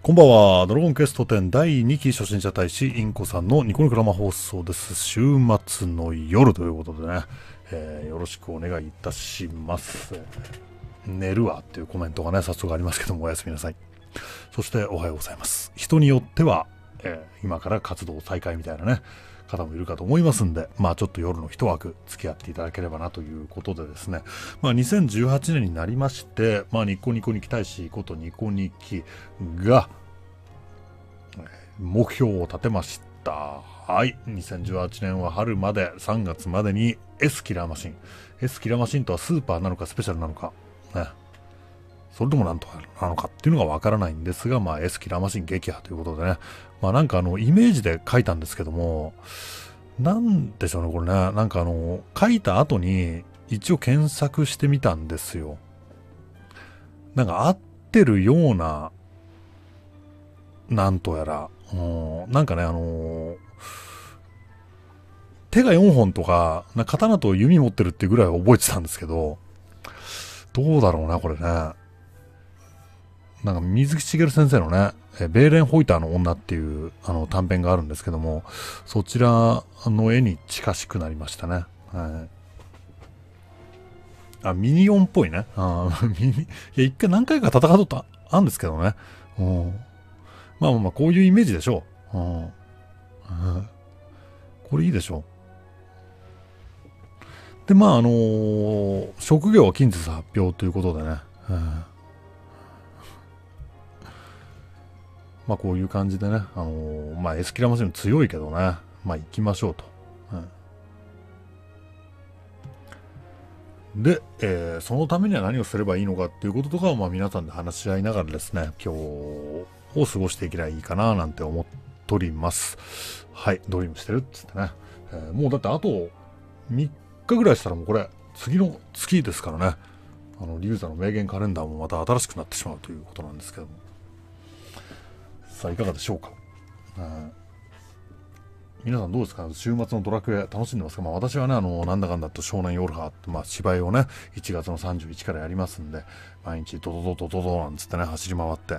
こんばんは。ドラゴンクエスト10第2期初心者大使インコさんのニコニコ生放送です。週末の夜ということでね、えーよろしくお願いいたします。寝るわっていうコメントがね、早速ありますけども、おやすみなさい。そしておはようございます。人によっては、えー今から活動再開みたいなね、方もいるかと思いますんで、まあちょっと夜の一枠付き合っていただければなということでですね、まあ2018年になりまして、まあニコニコニキ大使ことニコニキが、目標を立てました。はい。2018年は春まで、3月までに S キラーマシン。S キラーマシンとはスーパーなのかスペシャルなのか、ね。それともなんとかなのかっていうのがわからないんですが、まあ S キラーマシン撃破ということでね。まあなんかあの、イメージで書いたんですけども、なんでしょうね、これね。なんかあの、書いた後に一応検索してみたんですよ。なんか合ってるような、なんとやら、うんなんかね、あのー手が4本とか、な刀と弓持ってるっていうぐらい覚えてたんですけど、どうだろうな、これね。なんか水木しげる先生のね、えベーレン・ホイターの女っていうあの短編があるんですけども、そちらの絵に近しくなりましたね。はい。あ、ミニオンっぽいね。あ ミニ、いや、一回何回か戦ったことあんですけどね。うん。まあまあまあ、こういうイメージでしょう。うんこれいいでしょう。で、まあ、あのー職業は近日発表ということでね。うんまあ、こういう感じでね、あのーまあ、エスキラマシン強いけどね、まあ、行きましょうと。うんで、えーそのためには何をすればいいのかっていうこととかを、まあ、皆さんで話し合いながらですね、今日を過ごしていけばいいかな、なんて思っております。はい、ドリームしてるっつってね。えーもうだってあと3日ぐらいしたらもうこれ、次の月ですからね。あの、リュウザの名言カレンダーもまた新しくなってしまうということなんですけども。さあ、いかがでしょうか？うん皆さんどうですか？週末のドラクエ楽しんでますか？まあ私はね、あの、なんだかんだと少年ヨルハって、まあ芝居をね、1月の31からやりますんで、毎日ドドドドドドなんつってね、走り回って、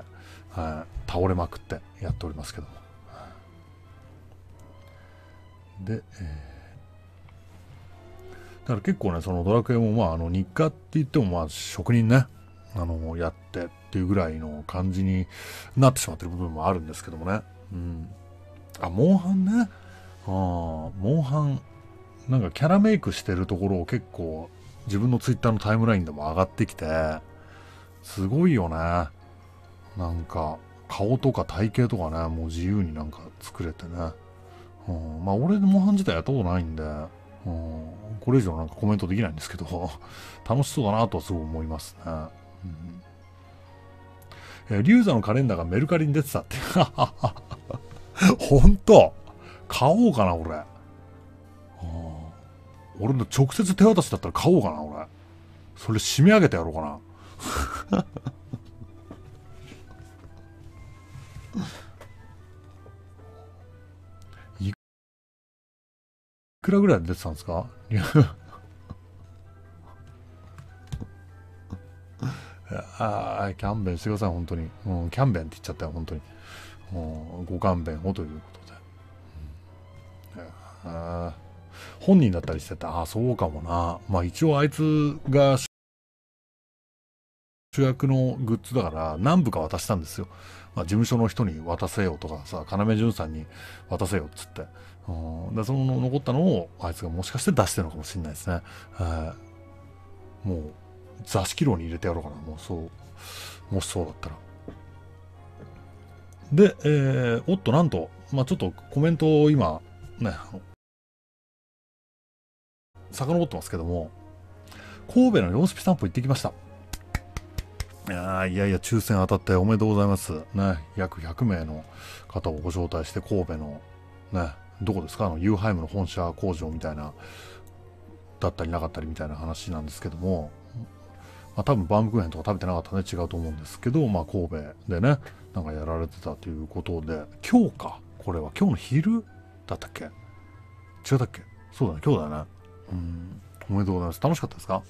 はい、倒れまくってやっておりますけども。で、えーだから結構ね、そのドラクエもまあ、あの、日課って言ってもまあ、職人ね、あの、やってっていうぐらいの感じになってしまってる部分もあるんですけどもね。うん。あ、モンハンね。ああ、モンハン、なんかキャラメイクしてるところを結構自分のツイッターのタイムラインでも上がってきて、すごいよね。なんか、顔とか体型とかね、もう自由になんか作れてね。うん、まあ俺モンハン自体やったことないんで、うん、これ以上なんかコメントできないんですけど、楽しそうだなとはすごい思いますね。うんえーリュウザのカレンダーがメルカリに出てたって。本当買おうかな、俺。あ俺の直接手渡しだったら買おうかな、俺。それ締め上げてやろうかな。いくらぐらいで出てたんですか？いやあキャンベンしてください、本当に。うん、キャンベンって言っちゃったよ、本当に。うんご勘弁をということで。うんあ本人だったりしてた。ああ、そうかもな。まあ一応あいつが主役のグッズだから何部か渡したんですよ。まあ、事務所の人に渡せよとかさ、要潤さんに渡せよっつって。うん、でその残ったのをあいつがもしかして出してるのかもしれないですね。はいもう座敷牢に入れてやろうかな。もうそう、もしそうだったら。で、えー、おっと、なんと、まあちょっとコメントを今、ね、あの遡ってますけども、神戸のヨースピ散歩行ってきました。いやいやいや、抽選当たっておめでとうございます。ね、約100名の方をご招待して、神戸の、ね、どこですか？あの、ユーハイムの本社工場みたいな、だったりなかったりみたいな話なんですけども、まあ多分バームクーヘンとか食べてなかったね、違うと思うんですけど、まあ神戸でね、なんかやられてたということで、今日か、これは。今日の昼だったっけ？違ったっけ？そうだね、今日だね。うん、おめでとうございます。楽しかったですか？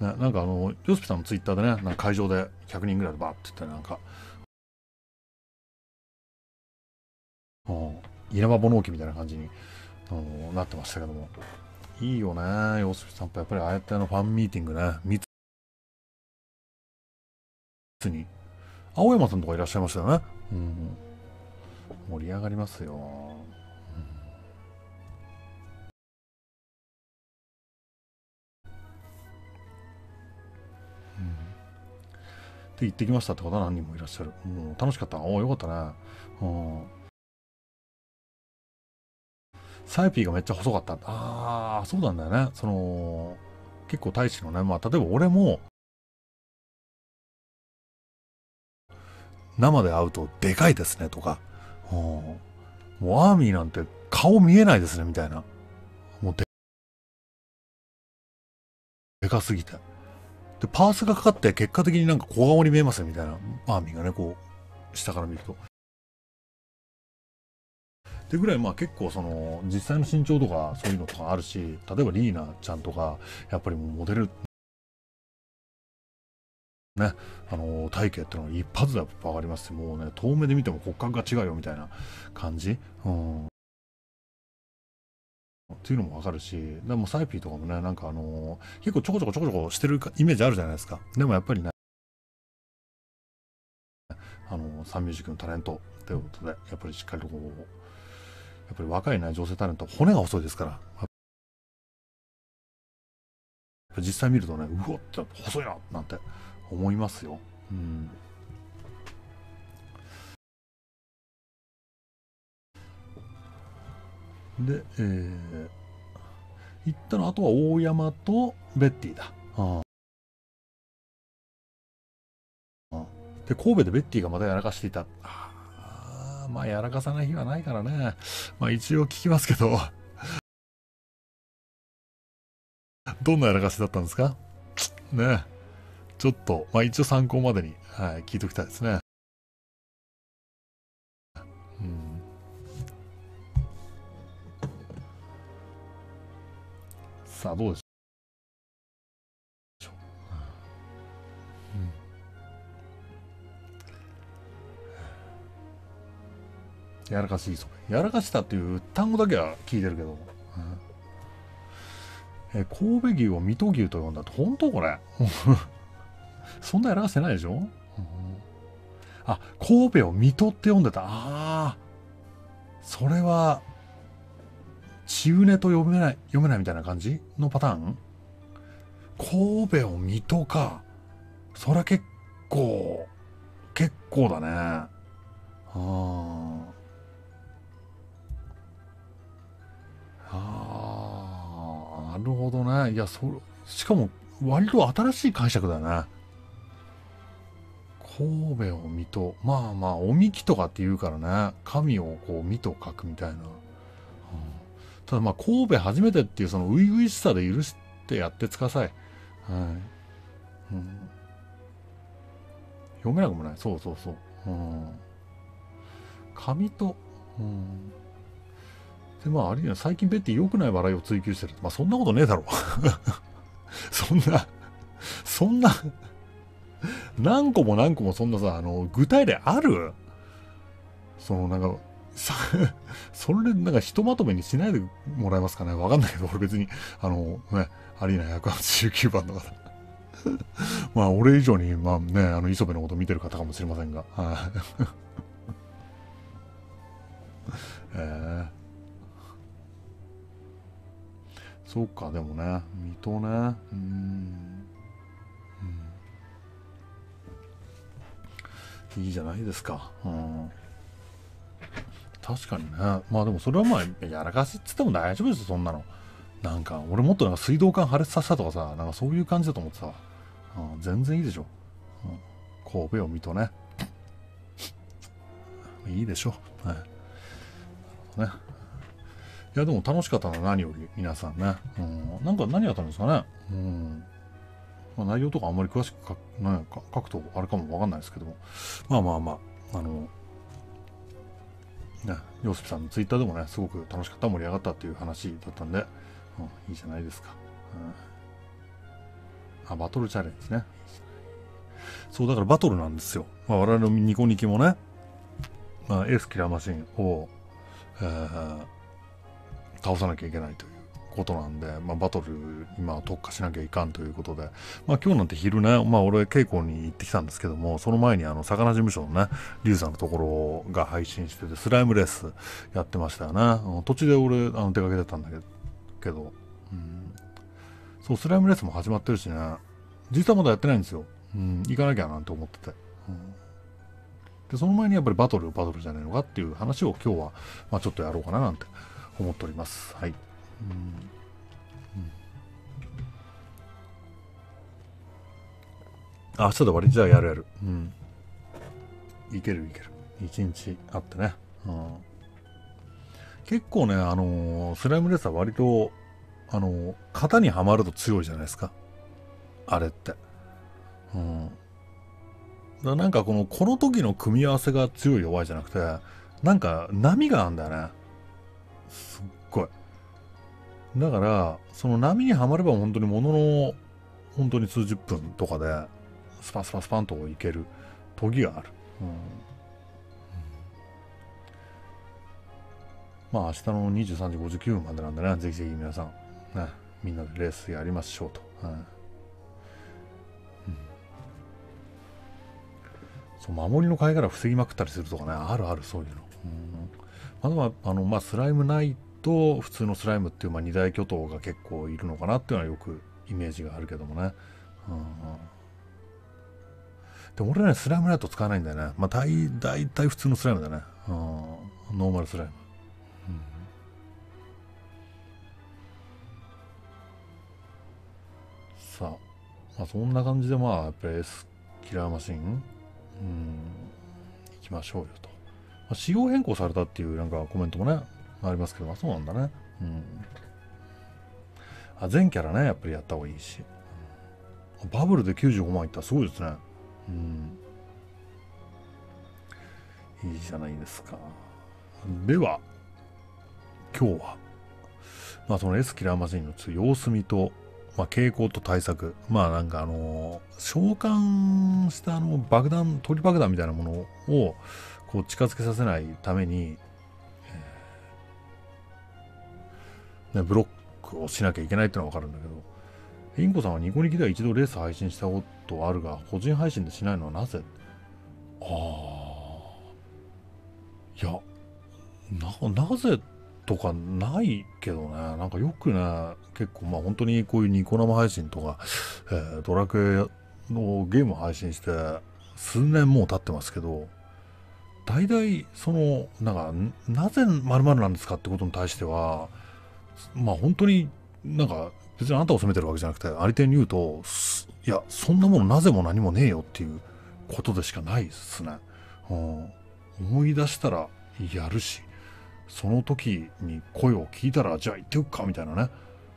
ね、なんかあの、ヨスピさんのツイッターでね、なんか会場で100人ぐらいでバーって言ってなんか、稲葉物置みたいな感じに、あのなってましたけども。いいよね、ヨスピさんやっぱりああやってあのファンミーティングね、密に。青山さんとかいらっしゃいましたよね。うん。盛り上がりますよ。って行ってきましたって方は何人もいらっしゃる。もう楽しかった。おお、よかったね。うん。サイピーがめっちゃ細かった。ああ、そうなんだよね。その、結構大使のね、まあ、例えば俺も、生で会うとでかいですねとか、うん、もうアーミーなんて顔見えないですねみたいな。もうで、でかすぎて。で、パースがかかって結果的になんか小顔に見えますよみたいな。アーミーがね、こう、下から見ると。ってぐらいまあ結構その実際の身長とかそういうのとかあるし例えばリーナちゃんとかやっぱりモデルねあの体型っていうのは一発でやっぱ上がりますしもうね遠目で見ても骨格が違うよみたいな感じ、うん、っていうのもわかるし、でもサイピーとかもね、なんかあのー、結構ちょこちょこちょこちょこしてるイメージあるじゃないですか。でもやっぱりね、あのー、サンミュージックのタレントということで、やっぱりしっかりとこう、やっぱり若いね、女性タレント、骨が細いですから。実際見るとね、うわって細いななんて思いますよ。うん。で、えー、行ったのあとは大山とベッティだ。あで、神戸でベッティがまたやらかしていた。ああ、まあやらかさない日はないからね。まあ一応聞きますけど。どんなやらかしだったんですか？ねちょっと、まあ一応参考までに、はい、聞いておきたいですね。さあ、どうでしやらかしいそれ。やらかしたっていう単語だけは聞いてるけど。うん、え神戸牛を水戸牛と呼んだって本当これ？そんなやらかしてないでしょ、うん、あ、神戸を水戸って呼んでた。ああ。それは、ちうねと読めない、読めないみたいな感じのパターン？神戸を水戸か。そりゃ結構、結構だね。ああ。ああなるほどね。いや、そ、しかも、割と新しい解釈だね。神戸を水戸。まあまあ、おみきとかって言うからね。神をこう、水戸書くみたいな。うんただまあ神戸初めてっていうその初々しさで許してやってください。はい。うん、読めなくもない。そうそうそう。うん。紙と、うん。で、まあ、あるい最近ベッティ良くない笑いを追求してる。まあ、そんなことねえだろ。そんな、そんな何個も何個もそんなさ、あの、具体例ある？その、なんか、さ、それなんかひとまとめにしないでもらえますかね？わかんないけど、俺別に、あの、ね、アリーナ189番の方。まあ、俺以上に、まあね、あの、磯部のこと見てる方かもしれませんが。えー、そうか、でもね、水戸ね、うん。いいじゃないですか。うん確かにね。まあでもそれはまあ、やらかしっつっても大丈夫ですよ、そんなの。なんか、俺もっとなんか水道管破裂させたとかさ、なんかそういう感じだと思ってさ、うん、全然いいでしょ。うん、神戸を見とね。いいでしょ。はい。ね。いや、でも楽しかったな、何より、皆さんね。うん、なんか何やったんですかね。うん。ま、内容とかあんまり詳しく書,、ね、書くとあれかもわかんないですけども。まあまあまあ、あの、ね、洋介さんのツイッターでもね、すごく楽しかった、盛り上がったっていう話だったんで、うん、いいじゃないですか。うんあ、バトルチャレンジね。そう、だからバトルなんですよ。まあ、我々のニコニキもね、まあ、エースキラーマシンを、えー、倒さなきゃいけないということなんで、まあ、バトル今特化しなきゃいかんということで、まあ、今日なんて昼ね、まあ、俺稽古に行ってきたんですけどもその前にあの魚事務所のねリュウさんのところが配信しててスライムレースやってましたよね。途中で俺あの出かけてたんだけど、うん、そうスライムレースも始まってるしね。実はまだやってないんですよ、うん、行かなきゃなんて思ってて、うん、でその前にやっぱりバトルバトルじゃないのかっていう話を今日は、まあ、ちょっとやろうかななんて思っておりますはいうんあ、明日で終わりじゃあやるやる。うん。いけるいける。一日あってね。うん。結構ね、あのー、スライムレースは割と、あのー、型にはまると強いじゃないですか。あれって。うん。だなんかこの、この時の組み合わせが強い弱いじゃなくて、なんか波があるんだよね。すっごい。だから、その波にはまれば本当にものの、本当に数十分とかで、スパスパスパンといける時がある。うん、まあ明日の23時59分までなんでね、ぜひぜひ皆さん、ね、みんなでレースやりましょうと。うんそう守りの貝殻防ぎまくったりするとかね、あるあるそういうの。うん、まだあの、まあ、スライムないと普通のスライムっていう、まあ、二大巨頭が結構いるのかなっていうのはよくイメージがあるけどもね。うんでも俺ね、スライムナイト使わないんだよね。まあ、大大体普通のスライムだね。うん、ノーマルスライム。さあ、まあ、そんな感じで、まあ、やっぱり S キラーマシン、うん、行きましょうよと。まあ、仕様変更されたっていうなんかコメントもね、ありますけど、まあ、そうなんだね。うん。あ、全キャラね、やっぱりやった方がいいし。バブルで95万いったらすごいですね。うん。いいじゃないですか。では、今日は、まあその S キラーマシンの様子見と、まあ傾向と対策、まあなんかあの、召喚したあの爆弾、鳥爆弾みたいなものをこう近づけさせないために、ね、ブロックをしなきゃいけないってのはわかるんだけど、インコさんはニコニキでは一度レース配信したことあるが、個人配信でしないのはなぜ？ああ。いや、な、なぜとかないけどね、なんかよくね、結構まあ本当にこういうニコ生配信とか、えー、ドラクエのゲーム配信して数年もう経ってますけど、大体その、なんか、なぜ〇〇なんですかってことに対しては、まあ本当になんか別にあなたを責めてるわけじゃなくて、ありていに言うと、いや、そんなものなぜも何もねえよっていうことでしかないですね。うん、思い出したらやるし、その時に声を聞いたら、じゃあ行っておくかみたいなね、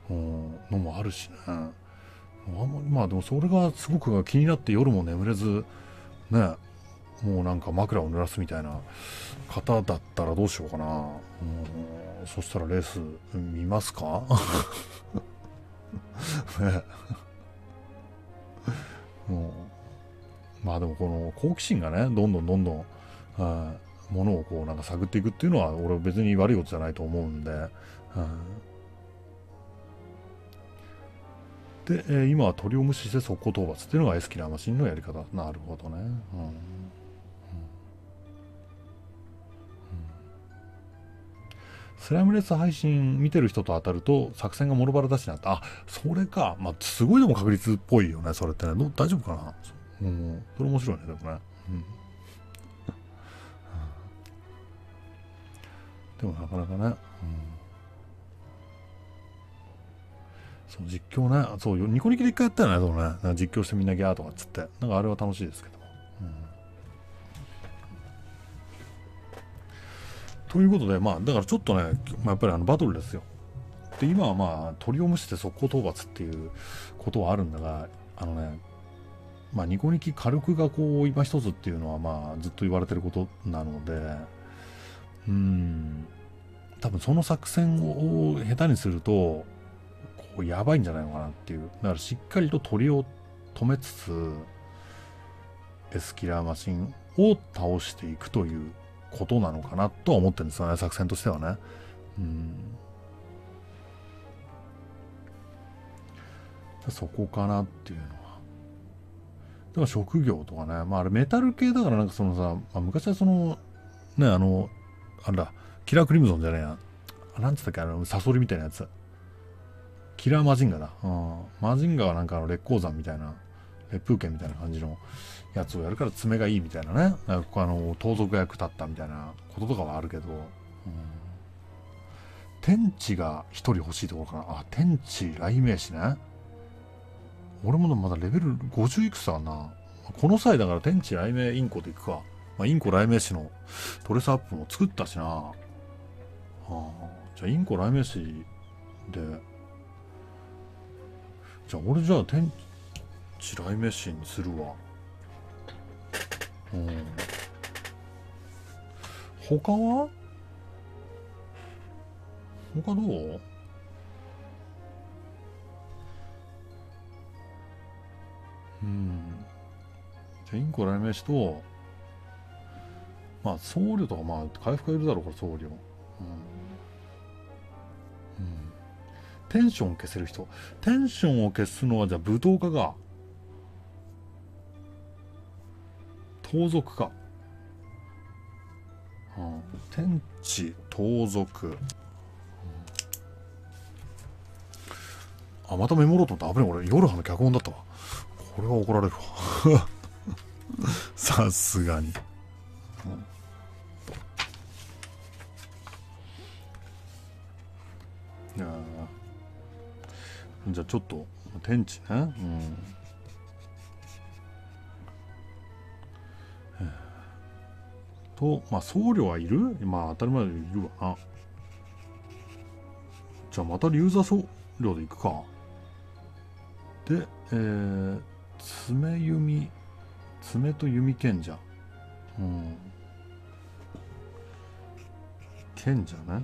うん、のもあるしね。まあでもそれがすごく気になって夜も眠れず、ね、もうなんか枕を濡らすみたいな方だったらどうしようかな。うん、そしたらレース見ますか？ね。もうまあでもこの好奇心がねどんどんどんどん、はものをこうなんか探っていくっていうのは俺は別に悪いことじゃないと思うんで、で、えー、今は鳥を無視して速攻討伐っていうのがエスキラーマシンのやり方。なるほどね、うんスライムレス配信見てる人と当たると作戦がもろバラだしなって、あ、それか。まあ、すごいでも確率っぽいよね、それってね。大丈夫かな？うん、それ面白いね、でもね。うん。でもなかなかね、うん。そう、実況ね、そう、ニコニキで一回やったよね、そうね。実況してみんなギャーとかっつって。なんかあれは楽しいですけどということで、まあ、だからちょっとね、まあ、やっぱりあのバトルですよ。で、今はまあ、鳥を蒸して速攻討伐っていうことはあるんだが、あのね、まあ、ニコニキ火力がこう、今一つっていうのは、まあ、ずっと言われてることなので、うん、多分その作戦を下手にすると、こう、やばいんじゃないのかなっていう。だからしっかりと鳥を止めつつ、エスキラーマシンを倒していくということなのかなとは思ってるんですよね、作戦としてはね。うん。そこかなっていうのは。だから職業とかね、まああれメタル系だからなんかそのさ、まあ、昔はその、ね、あの、あれだ、キラークリムゾンじゃねえや。なんつったっけ、あの、サソリみたいなやつ。キラーマジンガだ。うん。マジンガはなんかあの、烈光山みたいな、烈風剣みたいな感じのやつをやるから爪がいいみたいなね。なあの、盗賊役立ったみたいなこととかはあるけど、うん。天地が一人欲しいところかな。あ、天地雷鳴士ね。俺もまだレベル50いくつだな。この際だから天地雷鳴インコでいくか。まあ、インコ雷鳴士のトレスアップも作ったしな。はあ、じゃあインコ雷鳴士で、じゃあ俺じゃあ天地雷鳴士にするわ。うん。他は？他どう？うん。じゃあ、インコ雷鳴士と、まあ、僧侶とか、まあ、回復がいるだろうから、僧侶。うん。うん。テンションを消せる人。テンションを消すのは、じゃあ、武道家が。盗賊か。うん。天地盗賊。あ、またメモろうと思った。危ね、俺、夜葉の脚本だったわ。これは怒られるわ さすがに、うん、じゃあちょっと天地ねうんとまあ僧侶はいる？まあ当たり前でいるわ。なじゃあまた龍座僧侶でいくか。でえー、爪弓爪と弓賢者。うん。賢者ね。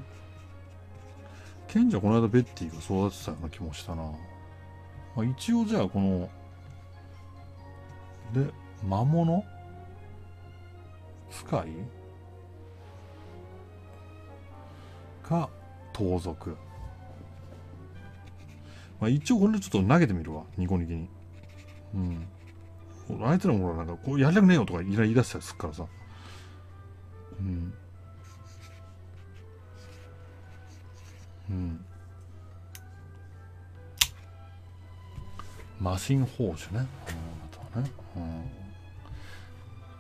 賢者この間ベッティが育てたような気もしたな、まあ、一応じゃあこので魔物？使い？か盗賊 まあ一応これでちょっと投げてみるわニコニコにうん。あいつらも、なんか、こう、やりたくねえよとか言い出したりするからさ。うん。うん。マシン砲手ね。あとはね。うん。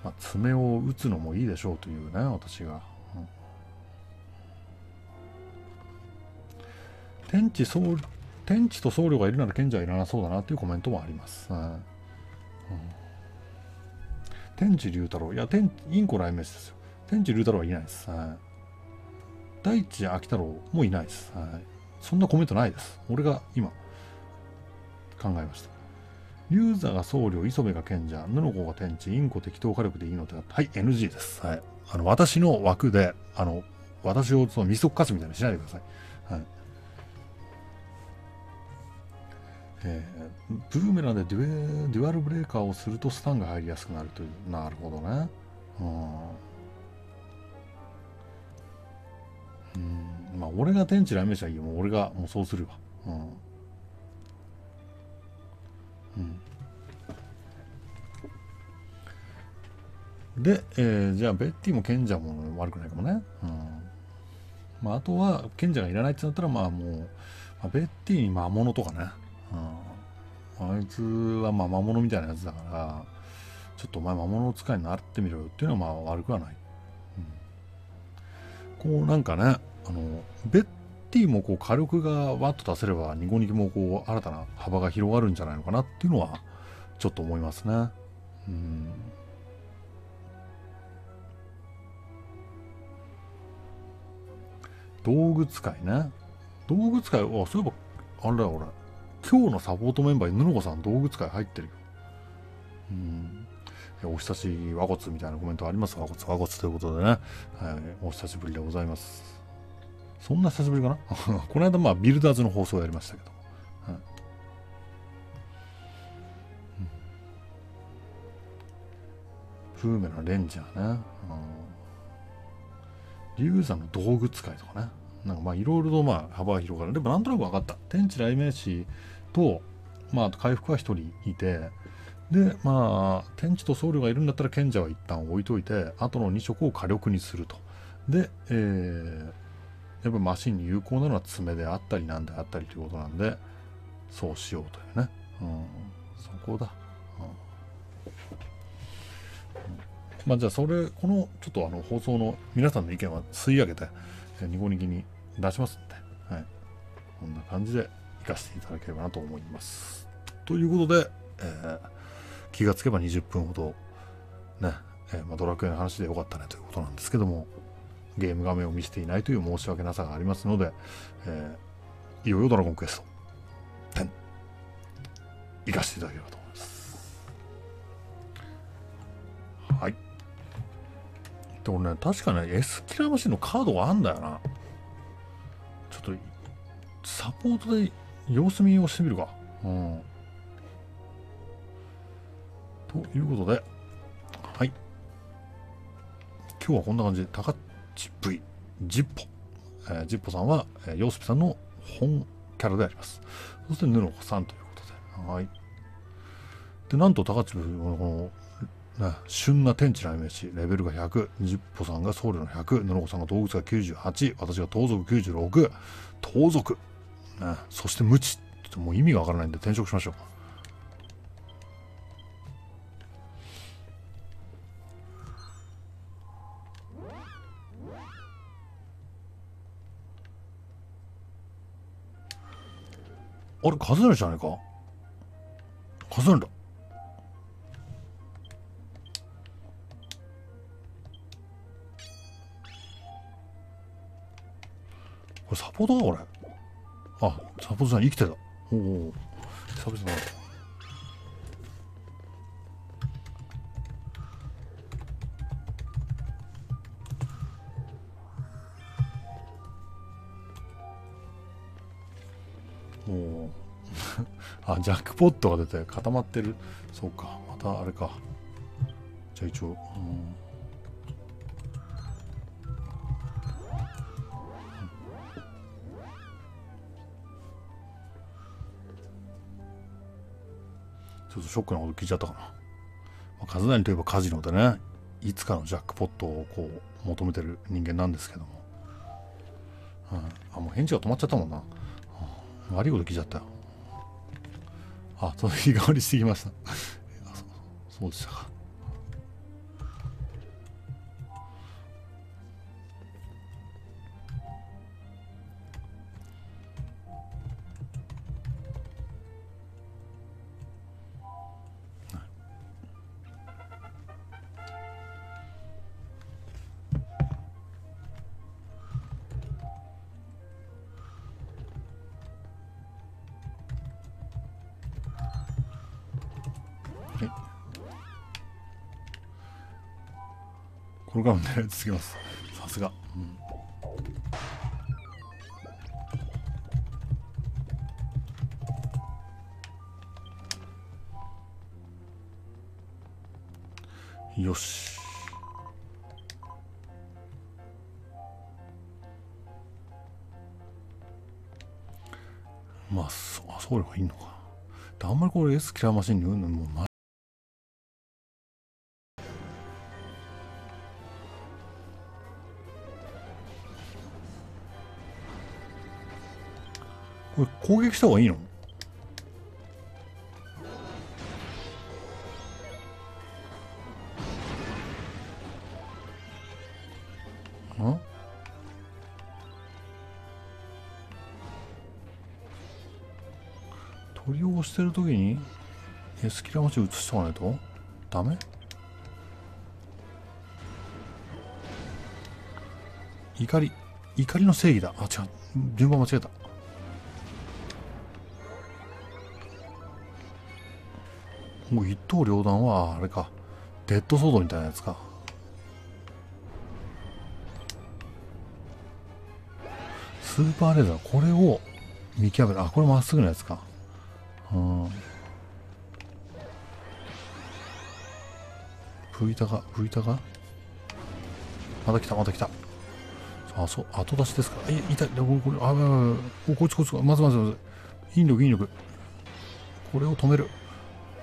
まあ、爪を打つのもいいでしょうというね、私が。天地総天地と僧侶がいるなら賢者はいらなそうだなっていうコメントもあります。うん、天地龍太郎、いや、天インコライメスですよ。天地龍太郎はいないです。はい、大地秋太郎もいないです、はい。そんなコメントないです。俺が今考えました。龍座が僧侶、磯部が賢者、布子が天地、インコ適当火力でいいのではい、NG です。はい。あの、私の枠で、あの、私をそのミストカツみたいにしないでください。はい。えー、ブーメランでデュデュアルブレーカーをするとスタンが入りやすくなるという。なるほどね。うん。うん。まあ、俺が天地ラメじゃいいよ。もう俺が、もうそうするわ。うん。うん。で、えー、じゃあ、ベッティも賢者も悪くないかもね。うん。まあ、あとは、賢者がいらないってなったら、まあもう、まあ、ベッティに魔物とかね。うん、あいつはまあ魔物みたいなやつだからちょっとお前魔物使いになってみろよっていうのはまあ悪くはない、うん、こうなんかねあのベッティもこう火力がわっと出せればニコニコもこう新たな幅が広がるんじゃないのかなっていうのはちょっと思いますね。うん。道具使いね。道具使いあそういえばあれだ俺。今日のサポートメンバーに布子さん道具使い入ってるよ。うん。お久しぶり和骨みたいなコメントあります和骨和骨ということでね、はい、お久しぶりでございます。そんな久しぶりかな？この間まあビルダーズの放送をやりましたけど。はい。ブーメランレンジャーね、うん、竜山の道具使いとかね。なんかまあいろいろとまあ幅が広がる。でもなんとなく分かった。天地雷鳴士とまあ回復は1人いてでまあ天地と僧侶がいるんだったら賢者は一旦置いといてあとの2色を火力にすると。で、えー、やっぱマシンに有効なのは爪であったりなんであったりということなんでそうしようというね、うん、そこだ、うん。まあじゃあそれこのちょっとあの放送の皆さんの意見は吸い上げてニコニキに出しますんで、はい、こんな感じで。かしていただければなと思います。ということで、えー、気がつけば20分ほどね、えー、まあ、ドラクエの話でよかったねということなんですけどもゲーム画面を見せていないという申し訳なさがありますので、えー、いよいよドラゴンクエスト10生かしていただければと思います。はい。でもね確かね S キラマシンのカードがあんだよな。ちょっとサポートで様子見をしてみるか。うん。ということではい。今日はこんな感じで高チ V ジッポ、えー、ジッポさんは、えー、ヨースピさんの本キャラであります。そしてヌノコさんということで。はい。でなんと高知このね、旬な天地のイメレベルが100、ジッポさんが僧侶の100、ヌノコさんが動物が98、私が盗賊96、盗賊、ね、そして無知、っともう意味がわからないんで転職しましょう。あれ、数えるじゃないか？数えるんだ。これサポートだこれ。あ、サポートさん生きてた。おお。久々だ。おお。あ、ジャックポットが出て固まってる。そうか。またあれか。じゃあ一応。うんショックなこと聞いちゃったかな。まあ、カズナリといえばカジノでね、いつかのジャックポットをこう求めてる人間なんですけども。うん、あ、もう返事が止まっちゃったもんな。悪いこと聞いちゃったよ。あ、その、日替わりしてきました。そうでしたか。これからも狙い続けます。さすが、うん、よし。まあそあそうればいいのか。あんまりこれ S キラーマシンに言うのもこれ攻撃した方がいいの？ん鳥を押してる時にエスキラマチ移しとかないと？ダメ？怒り怒りの正義だ。あ違う。順番間違えた。もう一刀両断はあれか。デッドソードみたいなやつか。スーパーレーザーこれを見極める。あこれまっすぐのやつか。うん。吹いたか吹いたかまた来たまた来た。あそう後出しですか。らい痛い。これこれあこいつこいつまずまずまず引力引力。これを止める。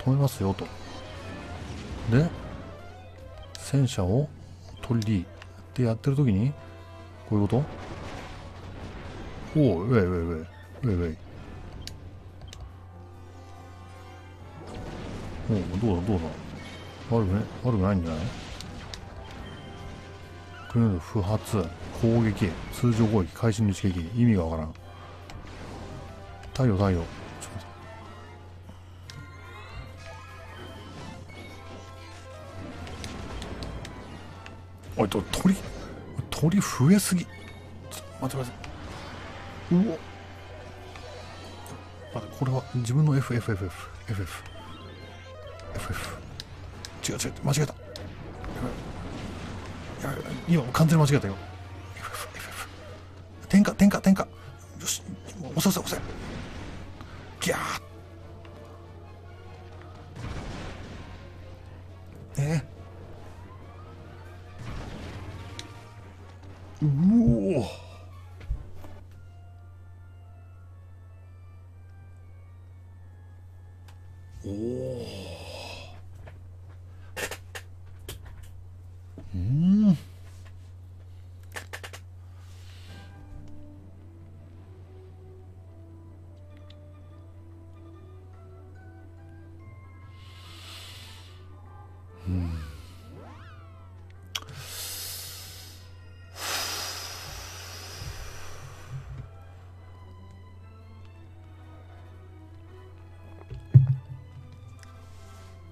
止めますよと。で戦車を取りでやってる時にこういうこと？おおウェイウェイウェイウェイウェイおおどうだどうだ？悪くね悪くないんじゃない？クルー不発攻撃通常攻撃会心の一撃意味がわからん。太陽太陽。おいと鳥鳥増えすぎ。待って待ってうお。待ってこれは自分の FFFF FF FF 違う違う間違えた。いや今完全に間違えたよ。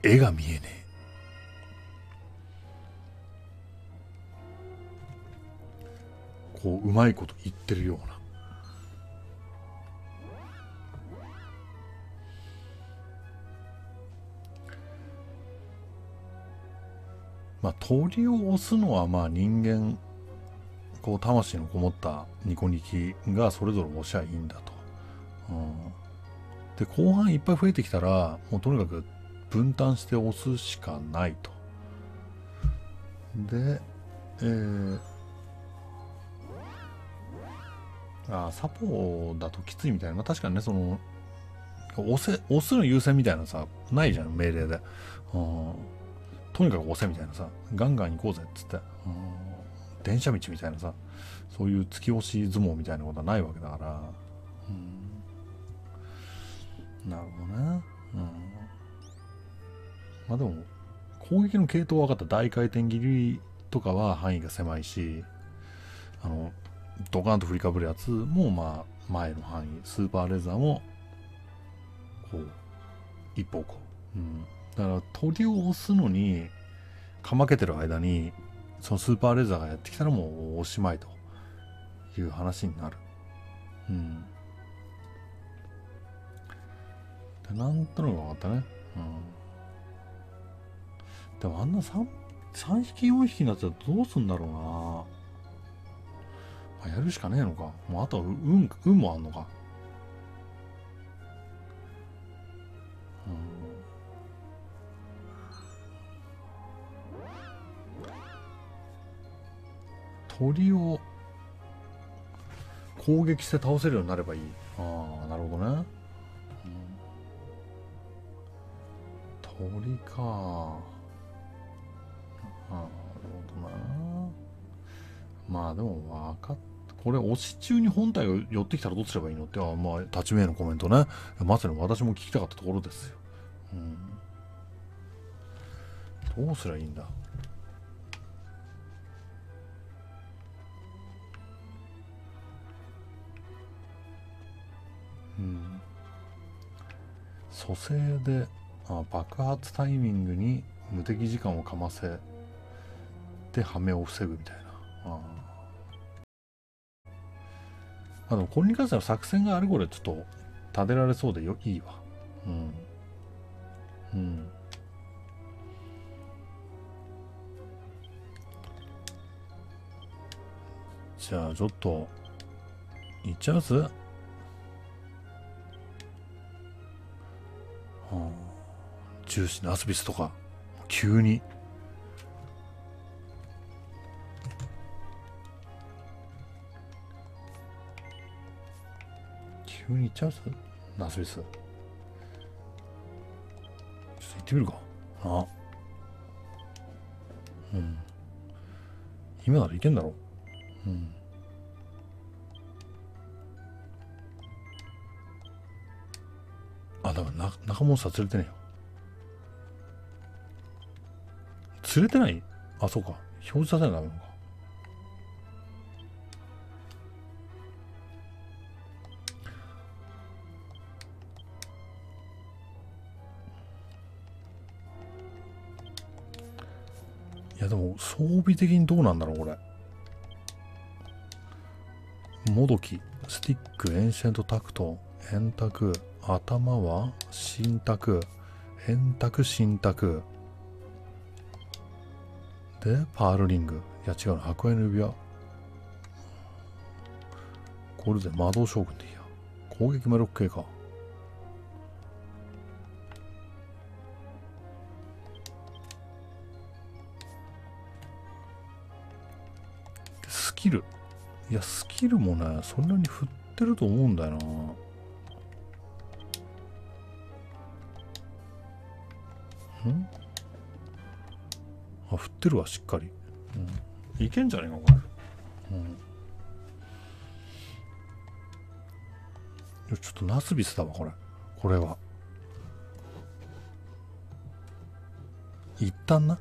絵が見えねえ。こううまいこと言ってるような。鳥を押すのはまあ人間こう魂のこもったニコニキがそれぞれ押しゃいいんだと、うん、で後半いっぱい増えてきたらもうとにかく分担して押すしかないと。でえー、あサポーだときついみたいな、まあ、確かにねその押せ押すの優先みたいなさないじゃん命令で、うん、とにかく押せみたいなさガンガン行こうぜっつって、うん、電車道みたいなさそういう突き押し相撲みたいなことはないわけだから、うん、なるほどね、うん、まあでも攻撃の系統分かった。大回転切りとかは範囲が狭いしあのドカンと振りかぶるやつもまあ前の範囲。スーパーレザーもこう一方向、うん、だから鳥を押すのにかまけてる間にそのスーパーレーザーがやってきたらもうおしまいという話になる。うん。でなんとなく分かったね。うん。でもあんな 3, 3匹4匹になっちゃうとどうすんだろうな。まあやるしかねえのか。もうあとは運運もあんのか。うん。鳥を攻撃して倒せるようになればいい。ああなるほどね、鳥か。なるほどな。まあでも分かったこれ押し中に本体が寄ってきたらどうすればいいのってあまあ立ち目のコメントね。まさに私も聞きたかったところですよ、うん、どうすりゃいいんだ？うん蘇生であ爆発タイミングに無敵時間をかませてハメを防ぐみたいな。ああでもこれに関しては作戦があるこれちょっと立てられそうでよいいわ。うん。うん。じゃあちょっといっちゃいます？ジューシーなアスビスとか急に。急にいっちゃうナスビス。ちょっと行ってみるか。あ。うん。今ならいけんだろ。うん。あだから中本さん連れてねえよ。連れてない？あそうか。表示させないとダメなのか。いやでも装備的にどうなんだろうこれ。もどきスティックエンシェントタクト。円卓頭は新卓円卓新卓。でパールリング。いや違うな。白衣の指輪。これで魔導将軍でいいや。攻撃魔力系か。スキル。いやスキルもねそんなに振ってると思うんだよな。ん。あ振ってるわしっかり、うん、いけんじゃねえかこれ、うん、よちょっとナスビスだわこれ。これは。一旦な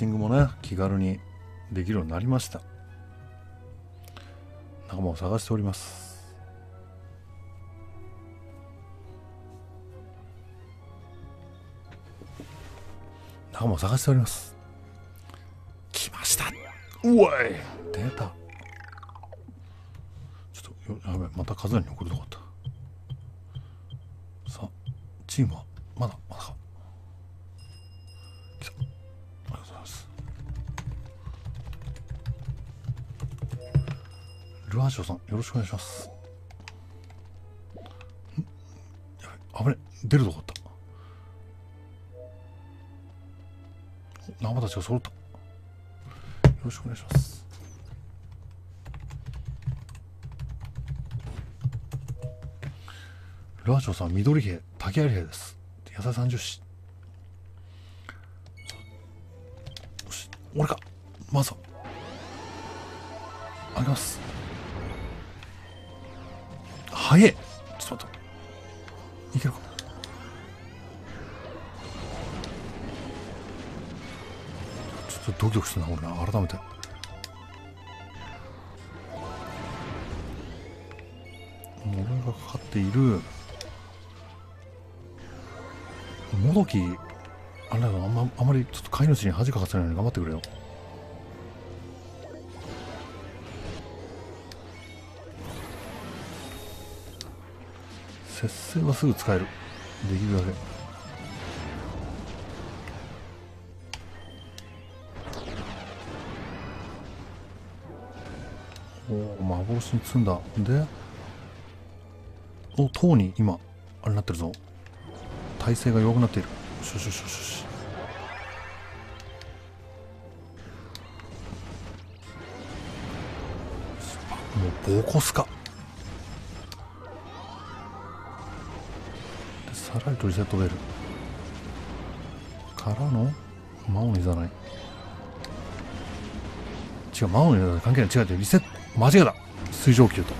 チングもね気軽にできるようになりました。仲間を探しております。仲間を探しております。来ました。うわい。出た。ちょっとやべまた数えに送るとこあった。さあチームは？ルアーショーさんよろしくお願いします。やべ危ね出るとこあった仲間たちが揃った。よろしくお願いします。ルアーショさん緑兵竹槍兵です。野菜30子えちょっと待って。いけるかちょっとドキドキするな俺な。改めて。俺がかかっているもどきあれだなあんまあんまりちょっと飼い主に恥かかせないように頑張ってくれよ。節制はすぐ使える。できるだけ。おお幻に積んだ。でお塔に今あれなってるぞ。体勢が弱くなっている。よしよしよしよしよしもうボコスか。さらりとリセットベルからの魔王のいざない。違う魔王のいざない。関係ない。違う違う。リセット。間違えた水蒸気と。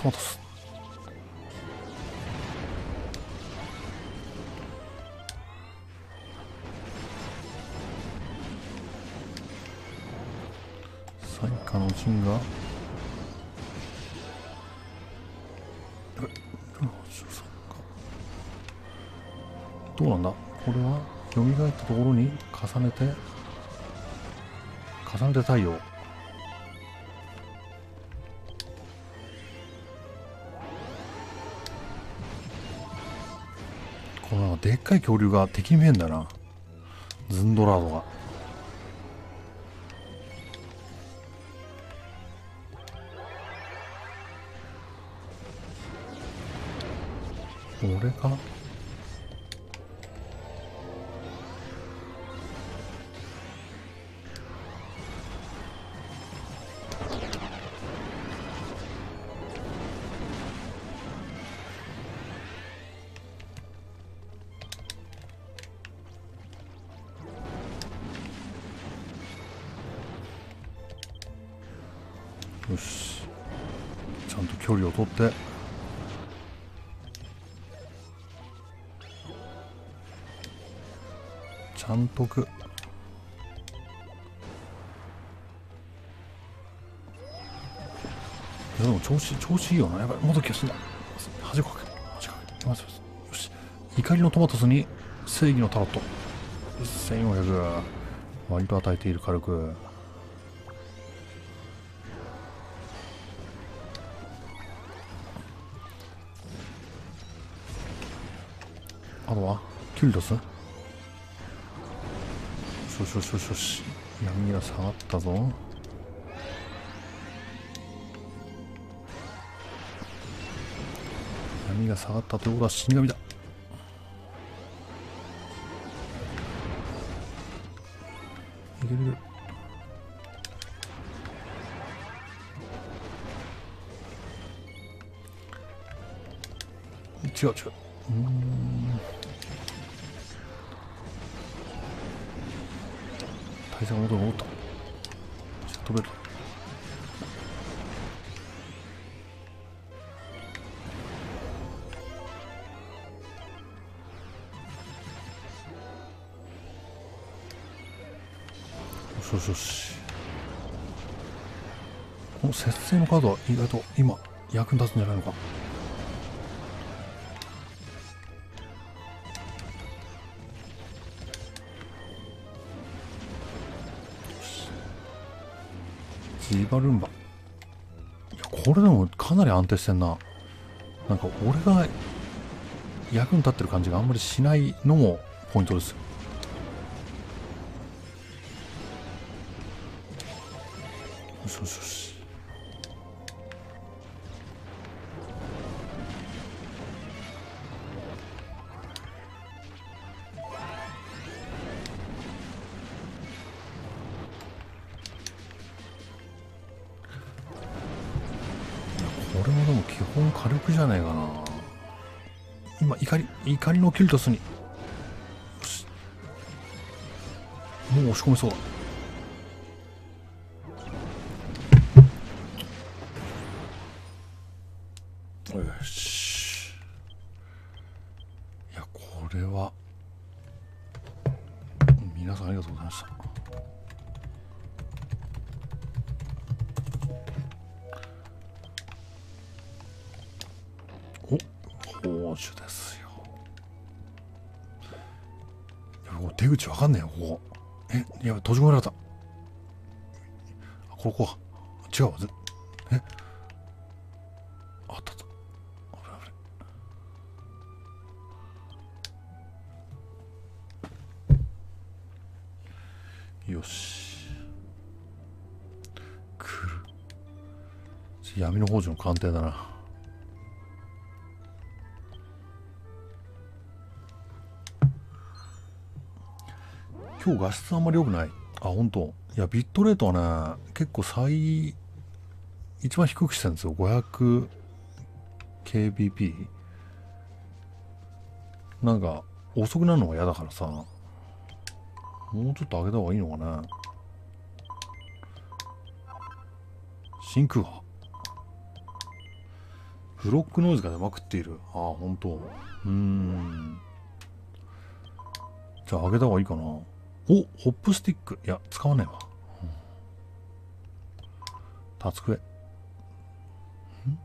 トマトス最下の陣が。どうなんだ？これは蘇ったところに重ねて重ねて太陽かい恐竜が敵に見えんだな。ズンドラードが。俺か？ちゃんと距離を取って。ちゃんとくいやでも調子調子いいよな。やばいもどきがすんだ。恥かけ。恥かけ。よし怒りのトマトスに正義のタロット。1400割と与えている軽く。あとはキュリトスよしよしよしよしよし闇が下がったぞ闇が下がったということは死神だいけるいける違う違う外と今役に立つんじゃないのか。ジバルンバ。いやこれでもかなり安定してんな。なんか俺が役に立ってる感じがあんまりしないのもポイントです。よよしよしよし。光のキルトスに。もう押し込めそう。だ鑑定だな。今日画質あんまり良くない？あ本当。いやビットレートはね結構最一番低くしてるんですよ。500kbp なんか遅くなるのが嫌だからさ。もうちょっと上げた方がいいのかな。真空波ブロックノイズが出まくっている。ああ本当。うーん。じゃあ上げた方がいいかな。おホップスティック。いや使わないわ、うん、タツクエ。ん。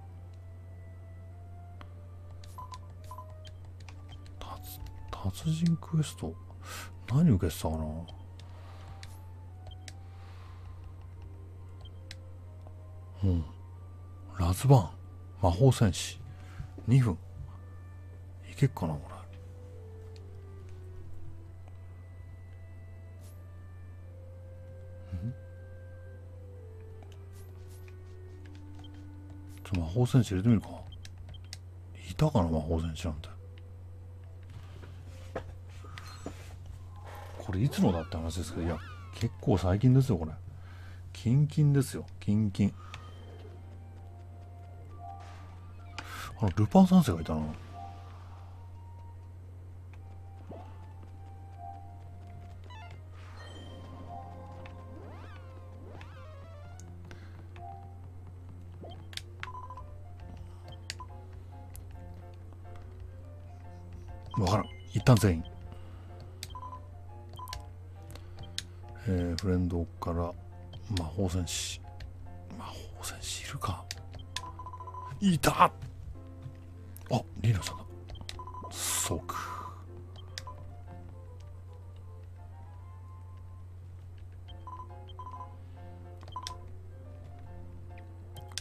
達達人クエスト？何受けてたかな？うん。ラズバーン。魔法戦士。2分。いけっかな、これ。ちょ、魔法戦士入れてみるか。いたかな、魔法戦士なんて。これいつのだって話ですけど、いや、結構最近ですよ、これ。キンキンですよ、キンキン。あの、ルパン三世がいたな。わからん。一旦全員。えー、フレンドから魔法戦士。魔法戦士いるかいた、リーナさんだ。即。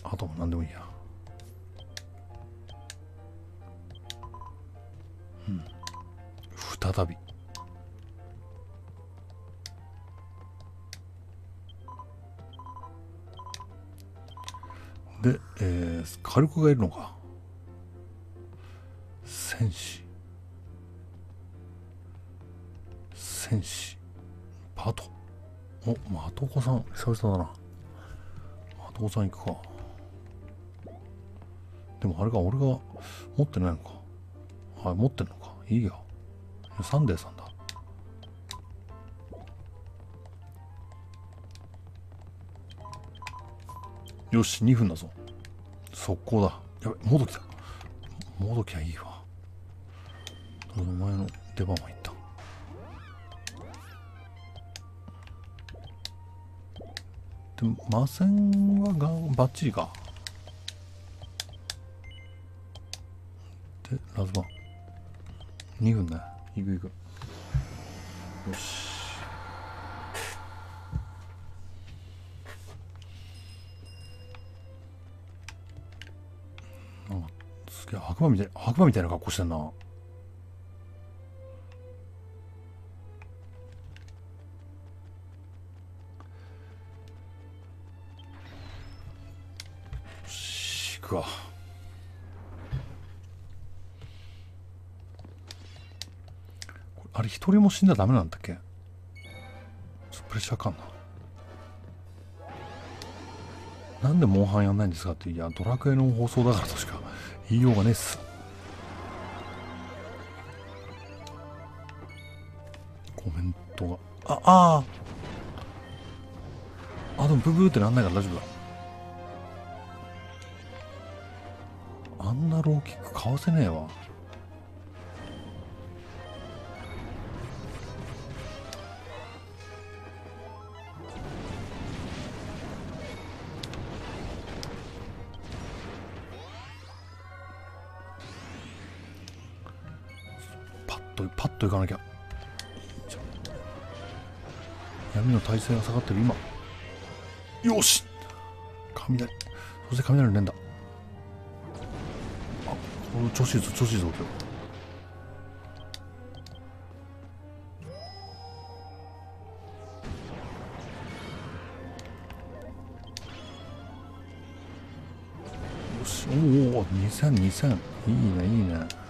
あとも何でもいいや。うん。再び。で、えー、火力がいるのか。久々だな。まとこさん行くか。でもあれか、俺が持ってないのか。はい、持ってんのか。いいや。サンデーさんだ。よし、2分だぞ。速攻だ。やべ、モドキだ。モドキはいいわ。お前の出番は行った。でも、魔線はがバッチリか。で、ラズバン。2分ね。行く行く。よし。なんかすげえ白馬みたい白馬みたいな格好してんな一人も死んだらダメなんだっけ？ちょっとプレッシャーかんな。なんでモンハンやんないんですかっていやドラクエの放送だからとしか 言いようがねえっす。コメントが。ああー。あでもブブーってなんないから大丈夫だ。あんなローキックかわせねえわ。かなきゃ。闇の耐性が下がってる今。よし。雷。そして雷の連打。あこれ調子いいぞ調子いいぞ今日よし。おお2000、2000。いいね、いいね。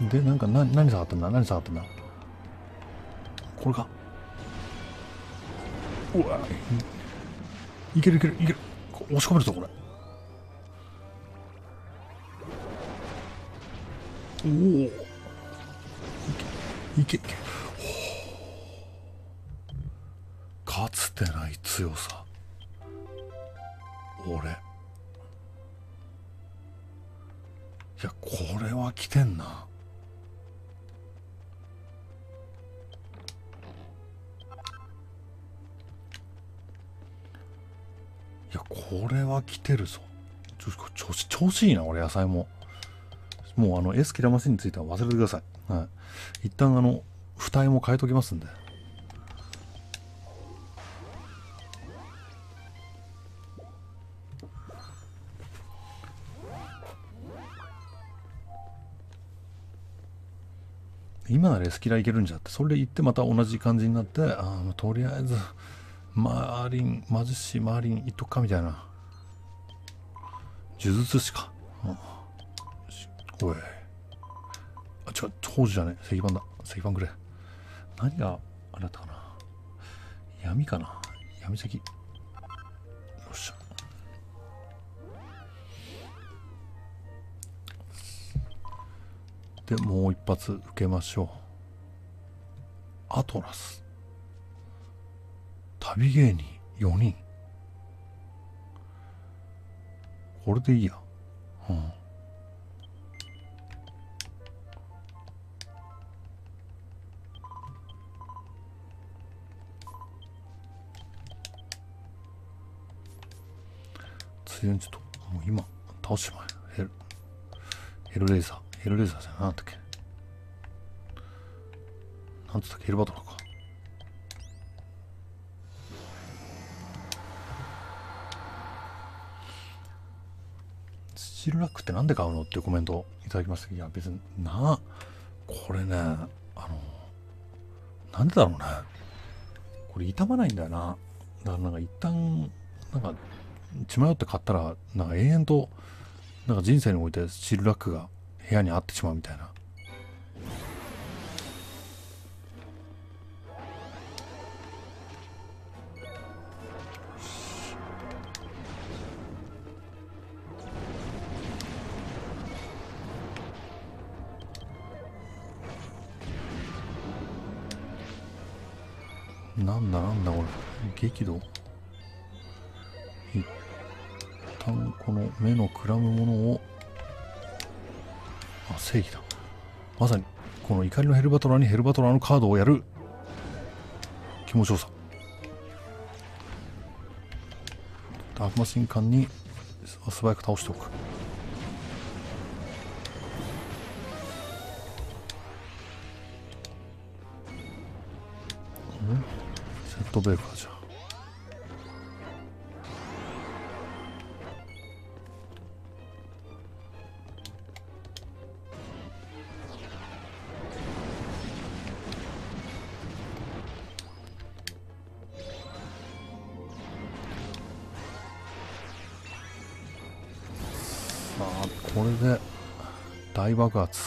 で、なんか、な、何下がってんだ？何下がってんだ？これか。うわ。いいけるいけるいける。こ押し込めるぞ、これ。おおいけいけいけ。かつてない強さてるぞ調子調子いいな俺野菜ももうあの、エスキラマシンについては忘れてください。はい。一旦あの、蓋絵も変えときますんで。今ならエスキラいけるんじゃって、それで行ってまた同じ感じになって、あとりあえず、マーリン、マジシマーリン行っとくかみたいな。呪術師か。おい。あ、違う、当時じゃねえ石板だ。石板くれ。何があれだったかな。闇かな。闇石。よっしゃ。で、もう一発受けましょう。アトラス。旅芸人4人。これでいいや。うん。ついでにちょっと、もう今、倒しまえ。ヘル、ヘルレーザー。ヘルレーザーじゃなかったっけ？なんつったっけ？ヘルバトラか。スチールラックって何で買うのっていうコメントいただきましたけど、いや別にな、これね、あの、なんでだろうね。これ傷まないんだよな。だからなんか一旦、なんか、血迷って買ったら、なんか永遠と、なんか人生においてスチールラックが部屋にあってしまうみたいな。激怒。一旦この目のくらむものをあ正義だ。まさにこの怒りのヘルバトラーにヘルバトラーのカードをやる。気持ちよさ。ダークマシン間に素早く倒しておく。セットベーカーじゃ。爆発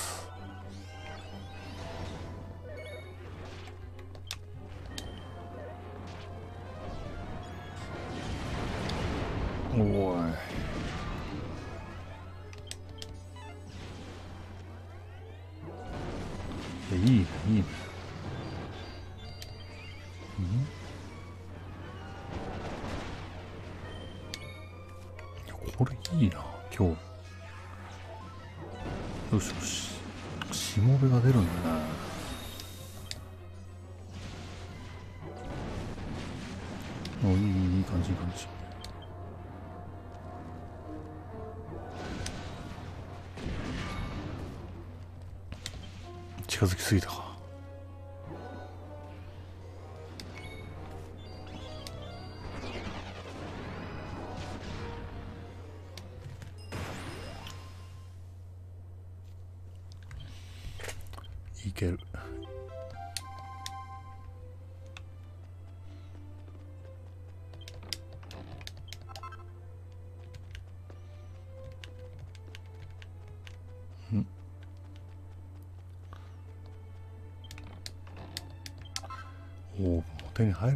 近づきすぎたか。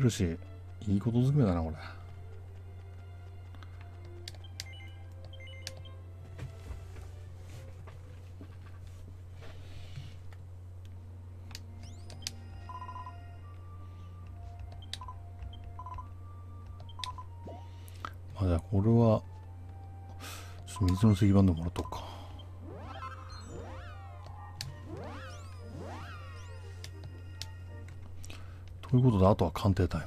るしいいことずくめだなこれ。あ、じゃあこれは、水の石板でもらっとくか。ということで、あとは鑑定タイ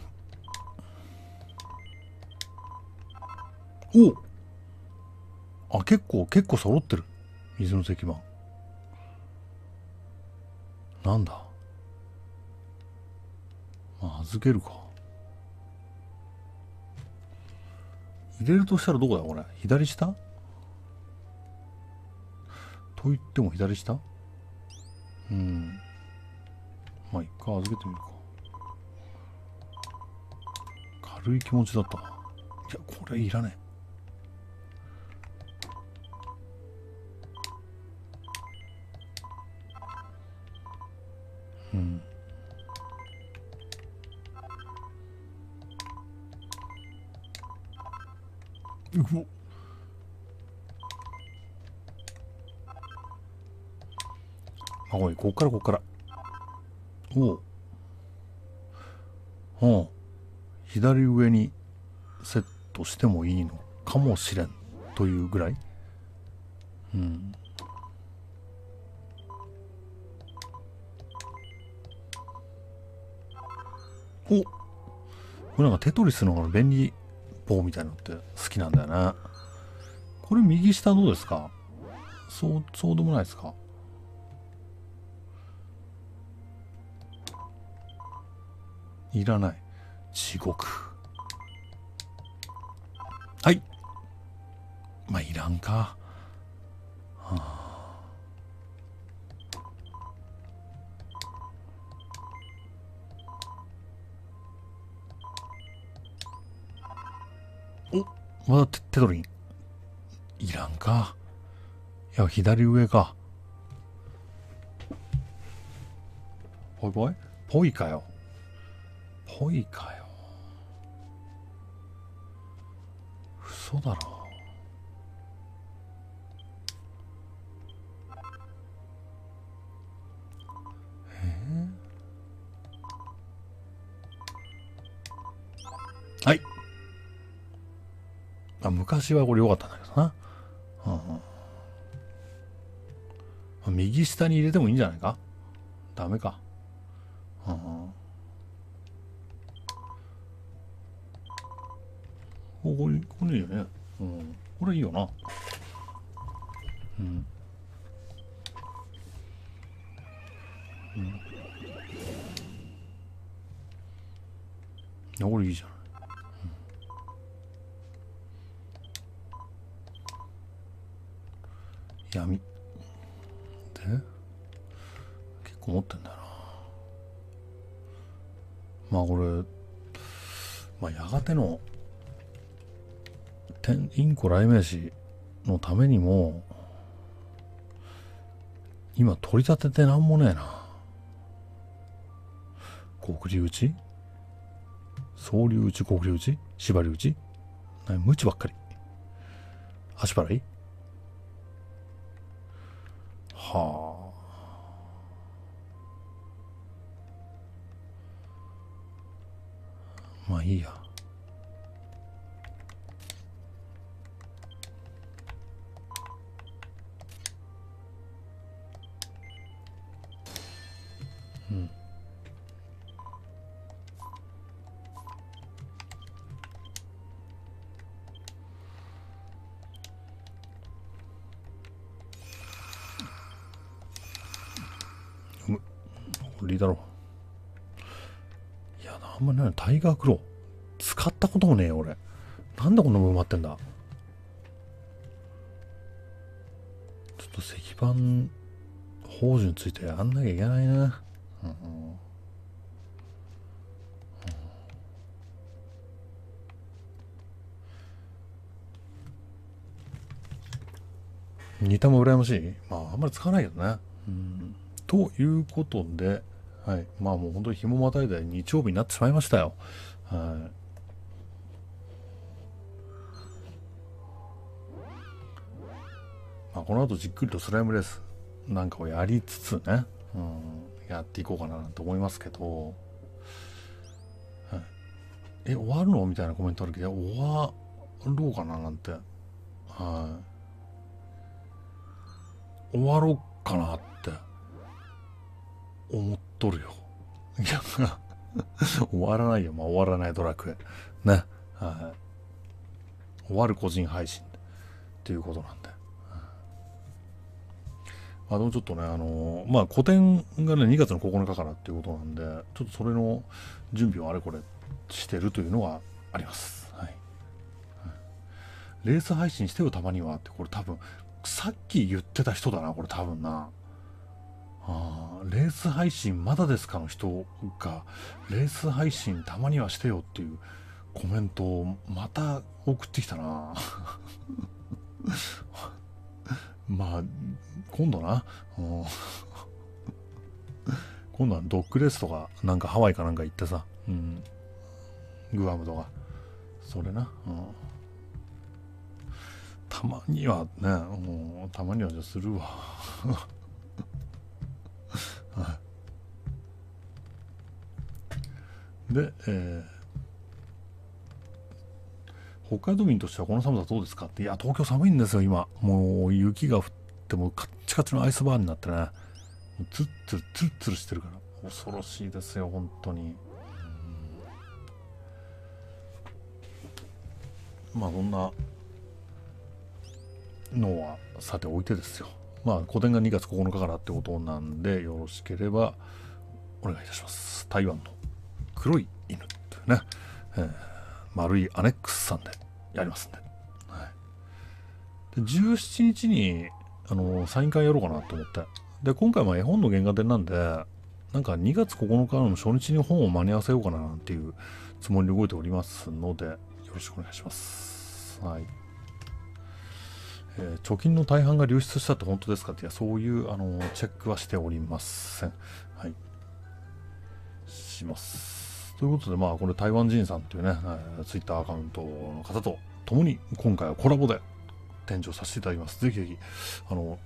ム。おあ、結構、結構揃ってる。水の石板。なんだ？まあ、預けるか。入れるとしたらどこだこれ？左下？と言っても左下？うん。まあ、一回預けてみるか。軽い気持ちだった。いや、これいらねえ。うん。うおあ、おい、こっからこっから。おう。うん。左上にセットしてもいいのかもしれんというぐらい。うん。おこれなんかテトリスの便利棒みたいなのって好きなんだよね。これ右下どうですか？そう、そうでもないですか？いらない。地獄。はい。まあ、いらんか。はあ、おまだテテトリン。いらんか。いや、左上か。ぽいぽい？ぽいかよ。ぽいかよ。だろ。えー？はい。あ、昔はこれ良かったんだけどな。うん、右下に入れてもいいんじゃないか？ダメか。うんうんおこれ、これいいよね。うん。これいいよな。うん。うん。いや、これいいじゃん。うん、闇。で結構持ってんだよな。まあこれ、まあやがての天インコ雷鳴師のためにも今取り立ててなんもねえな。国流打ち総流打ち国流打ち縛り打ち無知ばっかり。足払い？はあ。まあいいや。ガークロー使ったこともねえよ俺。なんでこんなもん埋まってんだ？ちょっと石板宝珠についてやんなきゃいけないな。うん。似たも羨ましい？まああんまり使わないけどね。うん。ということではい。まあもう本当に日もまたいで日曜日になってしまいましたよ。はい。まあ、この後じっくりとスライムレースなんかをやりつつね、うん、やっていこうかなと思いますけど、はい、え、終わるのみたいなコメントあるけど、終わろうかななんて、はい。終わろうかなって思っとるよ。いや、終わらないよ。まあ、終わらないドラクエ。ね。はい。終わる個人配信っていうことなんで。あのちょっとね、あのまあ、個展がね、2月の9日からっていうことなんで、ちょっとそれの準備をあれこれしてるというのはあります。はい。レース配信してよ、たまにはって、これ多分、さっき言ってた人だな、これ多分な。あレース配信まだですか？の人が、レース配信たまにはしてよっていうコメントをまた送ってきたな。まあ、今度な。今度はドッグレースとか、なんかハワイかなんか行ってさ、うん、グアムとか、それな。うん、たまにはね、もうたまにはじゃあするわ。で、えー、北海道民としてはこの寒さどうですかって、いや、東京寒いんですよ、今。もう雪が降ってもカッチカチのアイスバーになってね、ツッツルツルツルしてるから、恐ろしいですよ、本当に。まあ、そんなのはさておいてですよ。まあ、個展が2月9日からってことなんで、よろしければお願いいたします。台湾の黒い犬というね、えー、丸いアネックスさんでやりますんで。はい、で17日にあのサイン会やろうかなと思って。で、今回も絵本の原画展なんで、なんか2月9日の初日に本を間に合わせようかななんていうつもりで動いておりますので、よろしくお願いします。はい。えー、貯金の大半が流出したって本当ですかって、いや、そういう、あの、チェックはしておりません。はい。します。ということで、まあ、これ台湾人さんというね、ツイッターアカウントの方と共に今回はコラボで展示をさせていただきます。ぜひぜひ、あの、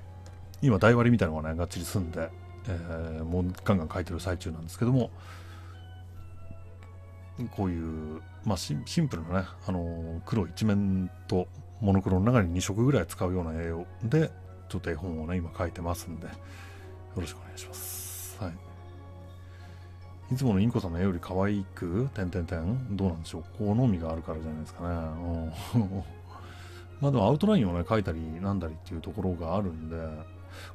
今、台割りみたいなのがね、がっちり済んで、えー、もうガンガン書いてる最中なんですけども、こういう、まあシ、ンプルなね、あの黒一面とモノクロの中に2色ぐらい使うような絵をで、ちょっと絵本をね、今書いてますんで、よろしくお願いします。はい。いつものインコさんの絵より可愛く、てんてんてん、どうなんでしょう。好みがあるからじゃないですかね。うん、まあでもアウトラインをね、描いたりなんだりっていうところがあるんで、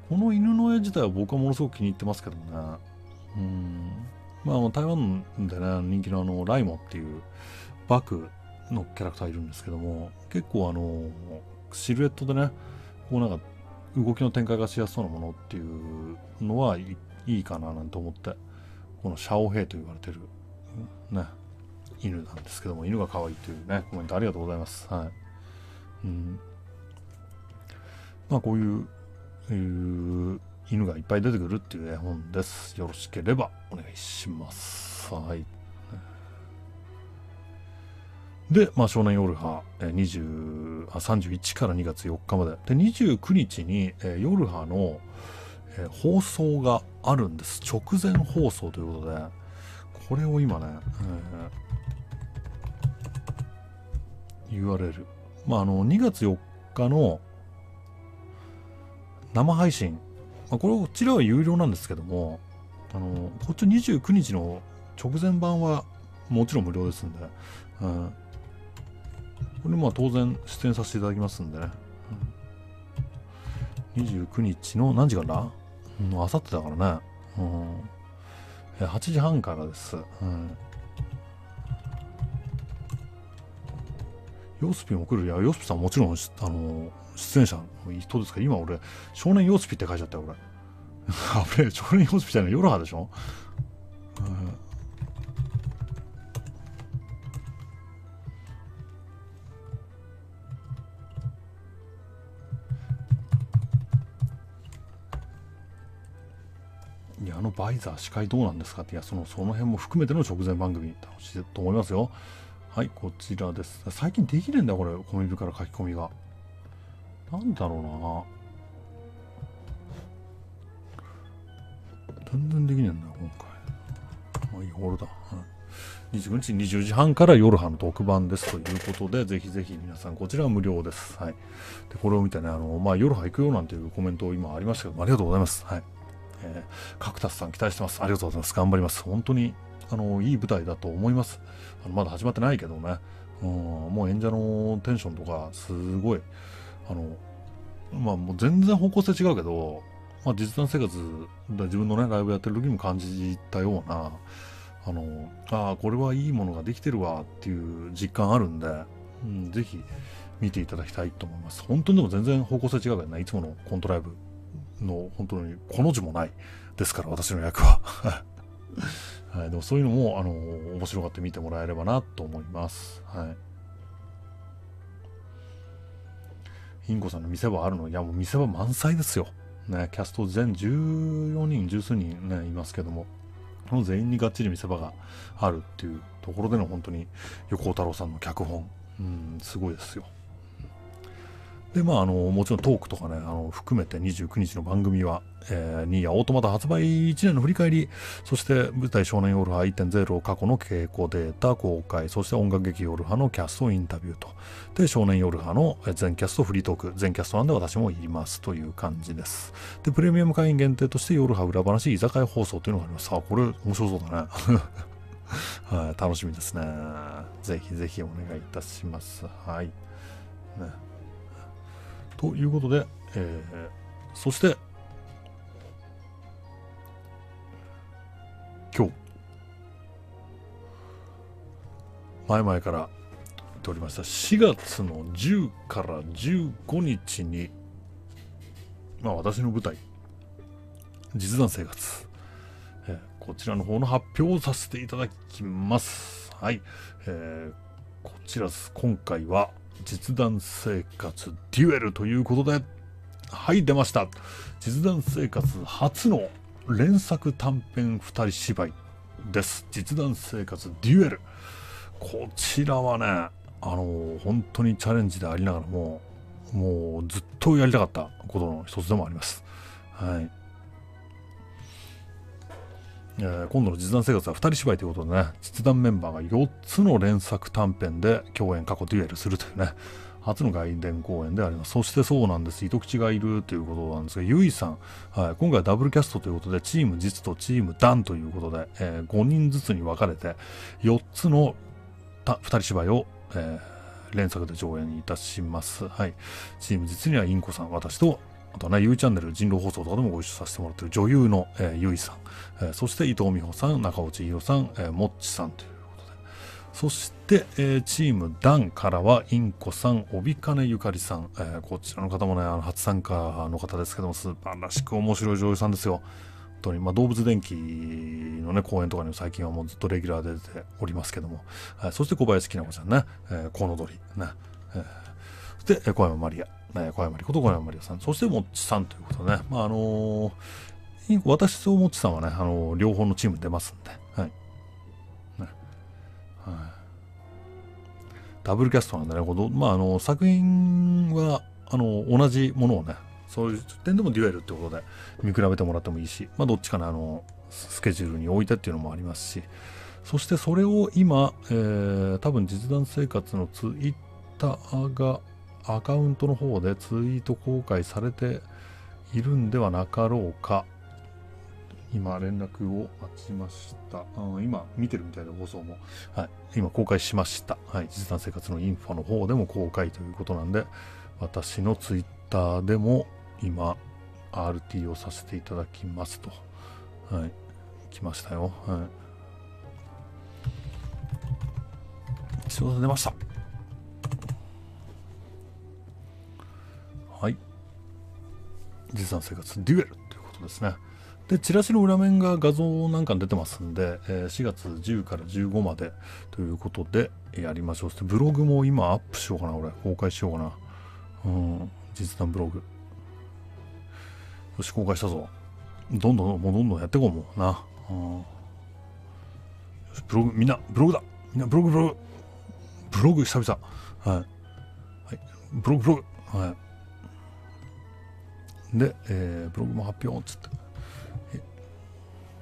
この犬の絵自体は僕はものすごく気に入ってますけどね。うん。まあ台湾でね、人気のあの、ライモっていうバクのキャラクターいるんですけども、結構あの、シルエットでね、こうなんか動きの展開がしやすそうなものっていうのはいいかななんて思って、このシャオヘイと言われてる、ね、犬なんですけども、犬が可愛いというね、コメントありがとうございます。はい。うん。まあこういう、犬がいっぱい出てくるっていう絵本です。よろしければお願いします。はい。で、まあ、少年夜派、えー、あ31から2月4日まで。で、29日に、えー、夜派の、えー、放送があるんです。直前放送ということで、これを今ね、えー、URL。まあ、あの、2月4日の生配信。まあ、これ、こちらは有料なんですけども、あの、こっち29日の直前版はもちろん無料ですんで、うん、これまあ当然出演させていただきますんでね。うん、29日の何時からう、あさってだからね。うん、8時半からです。うん、ヨスピも来る？いや、ヨスピさんもちろん、あの、出演者の人ですか今俺、少年ヨスピって書いちゃったよ、俺。あぶれ少年ヨスピじゃない、ヨロハでしょ、うんのバイザー司会どうなんですかって、いや、その、その辺も含めての直前番組、楽しいと思いますよ。はい、こちらです。最近できねえんだ、これ、コミビから書き込みが。なんだろうな全然できねえんだよ、今回。まあいい、ホールだ。29日20時半から夜派の特番ですということで、ぜひぜひ皆さん、こちらは無料です。はい。で、これを見てね、あの、まあ、夜派行くよなんていうコメントを今ありましたけど、ありがとうございます。はい。えー、カクタスさん期待してます。ありがとうございます。頑張ります。本当に、あの、いい舞台だと思います。あのまだ始まってないけどね。うん、もう演者のテンションとか、すごい、あの、まあもう全然方向性違うけど、まあ、実弾生活自分のねライブやってる時も感じたようなあのああこれはいいものができてるわっていう実感あるんで、うん、ぜひ見ていただきたいと思います本当にでも全然方向性違うからねいつものコントライブの本当にこの字もないですから私の役は。はい、でもそういうのもあの面白がって見てもらえればなと思います。はい。インコさんの見せ場あるの？いやもう見せ場満載ですよ。ねキャスト全14人十数人ねいますけども。この全員にがっちり見せ場があるっていうところでの本当に横尾太郎さんの脚本、うん、すごいですよ。でまあ、あのもちろんトークとかねあの含めて29日の番組は、えー、ニーヤオートマタ発売1年の振り返りそして舞台少年オルハ1.0過去の稽古データ公開そして音楽劇オルハのキャストインタビューとで少年オルハの全キャストフリートーク全キャストなんで私もいりますという感じですでプレミアム会員限定として夜は裏話居酒屋放送というのがありますさあこれ面白そうだね はい、楽しみですね。ぜひぜひお願いいたします。はい。ねということで、えー、そして、今日、前々から言っておりました4月の10から15日に、まあ私の舞台、実弾生活、えー、こちらの方の発表をさせていただきます。はい。えー、こちらです。今回は、実弾生活デュエルということで、はい、出ました。実弾生活初の連作短編二人芝居です。実弾生活デュエル。こちらはね、あの、本当にチャレンジでありながらも、もうずっとやりたかったことの一つでもあります。はい。えー、今度の実弾生活は2人芝居ということでね、実弾メンバーが4つの連作短編で共演過去デュエルするというね、初の外伝公演であります。そしてそうなんです。糸口がいるということなんですが、ゆいさん、はい、今回ダブルキャストということで、チーム実とチームダンということで、えー、5人ずつに分かれて、4つの2人芝居を、えー、連作で上演いたします。はい。チーム実にはインコさん、私とあとはね、ゆいチャンネル人狼放送とかでもご一緒させてもらってる女優の、えー、ゆいさん、えー、そして伊藤美穂さん、中内宏さん、えー、もっちさんということで、そして、えー、チームダンからは、インコさん、帯金ゆかりさん、えー、こちらの方もね、あの初参加の方ですけども、素晴らしく面白い女優さんですよ。本当に、まあ、動物電気のね、公演とかにも最近はもうずっとレギュラーで出ておりますけども、はい、そして小林きな子ちゃんね、えー、コウノドリ、ね、えー、そして、小山マリア、え小山理子と小山マリアさん、そしてもっちさんということでね、まあ、あのー、私ともっちさんはね、あのー、両方のチーム出ますんで、はい。ね、はい。ダブルキャストなんでね、このまあ、あの、作品は、あの、同じものをね、そういう点でもデュエルってことで見比べてもらってもいいし、まあ、どっちかな、あの、スケジュールに置いてっていうのもありますし、そしてそれを今、えー、多分実弾生活のツイッターがアカウントの方でツイート公開されているんではなかろうか。今連絡を待ちました。うん、今見てるみたいな放送も、はい、今公開しました。はい、実弾生活のインフォの方でも公開ということなんで、私のツイッターでも今 RT をさせていただきますと。はい、来ましたよ。はい。一応出ました。はい実弾生活デュエルということですね。で、チラシの裏面が画像なんか出てますんで、えー、4月10から15までということでやりましょう。そしてブログも今アップしようかな、俺。公開しようかな。うん、実弾ブログ。よし、公開したぞ。どんどん、もうどんどんやっていこうもうな。うん、よし、ブログ、みんな、ブログだみんな、ブログ、ブログ。ブログ久々。はい。はい。ブログ、ブログ。はい。で、えー、ブログも発表っつって、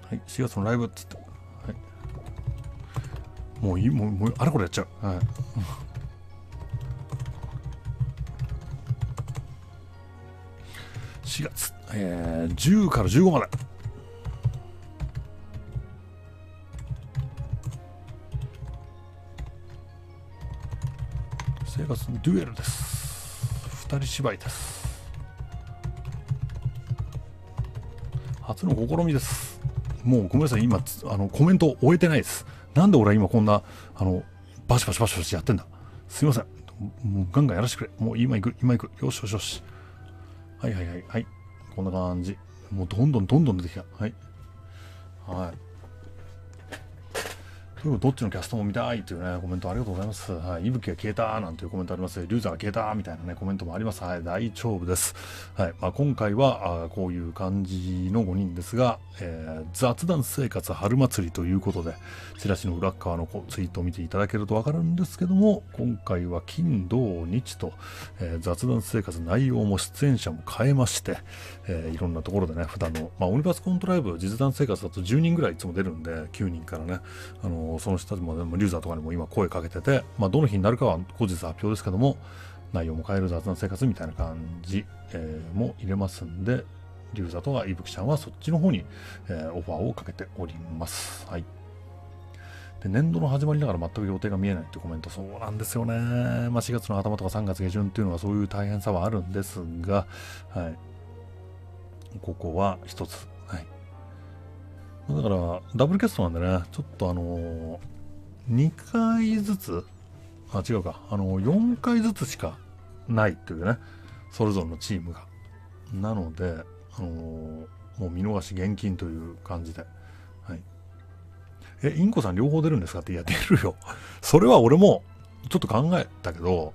はい、4月のライブっつって、はい、もういい、もう、もうあれこれやっちゃう。はい。4月、えー、10から15まで。生活のデュエルです。二人芝居です。初の試みです。もうごめんなさい、今、あの、コメント終えてないです。なんで俺は今こんな、あの、バシバシバシバシやってんだ。すいません。もうガンガンやらせてくれ。もう今行く、今行く。よしよしよし。はいはいはい。はい。こんな感じ。もうどんどんどんどん出てきた。はい。はい。今日どっちのキャストも見たいっていうね、コメントありがとうございます。はい。いぶきが消えたなんていうコメントあります。リュウザが消えたみたいなね、コメントもあります。はい。大丈夫です。はい。まあ、今回はあこういう感じの5人ですが、えー、雑談生活春祭りということで、チラシの裏側のツイートを見ていただけるとわかるんですけども、今回は金、土、日と、えー、雑談生活内容も出演者も変えまして、えー、いろんなところでね、普段の、まあ、オニバスコントライブ、実弾生活だと10人ぐらいいつも出るんで、9人からね、あのその人たちも、ね、リューザーとかにも今声かけてて、まあ、どの日になるかは後日発表ですけども、内容も変える雑談生活みたいな感じ、えー、も入れますんで、リューザとかイブキちゃんはそっちの方に、えー、オファーをかけております。はい。で年度の始まりながら全く予定が見えないってコメント、そうなんですよね。まあ、4月の頭とか3月下旬っていうのはそういう大変さはあるんですが、はい。ここは一つだから、ダブルキャストなんでね、ちょっとあのー、2回ずつ、あ、違うか、あのー、4回ずつしかないっていうね、それぞれのチームが。なので、あのー、もう見逃し厳禁という感じで。はい。え、インコさん両方出るんですかって、いや、出るよ。それは俺も、ちょっと考えたけど、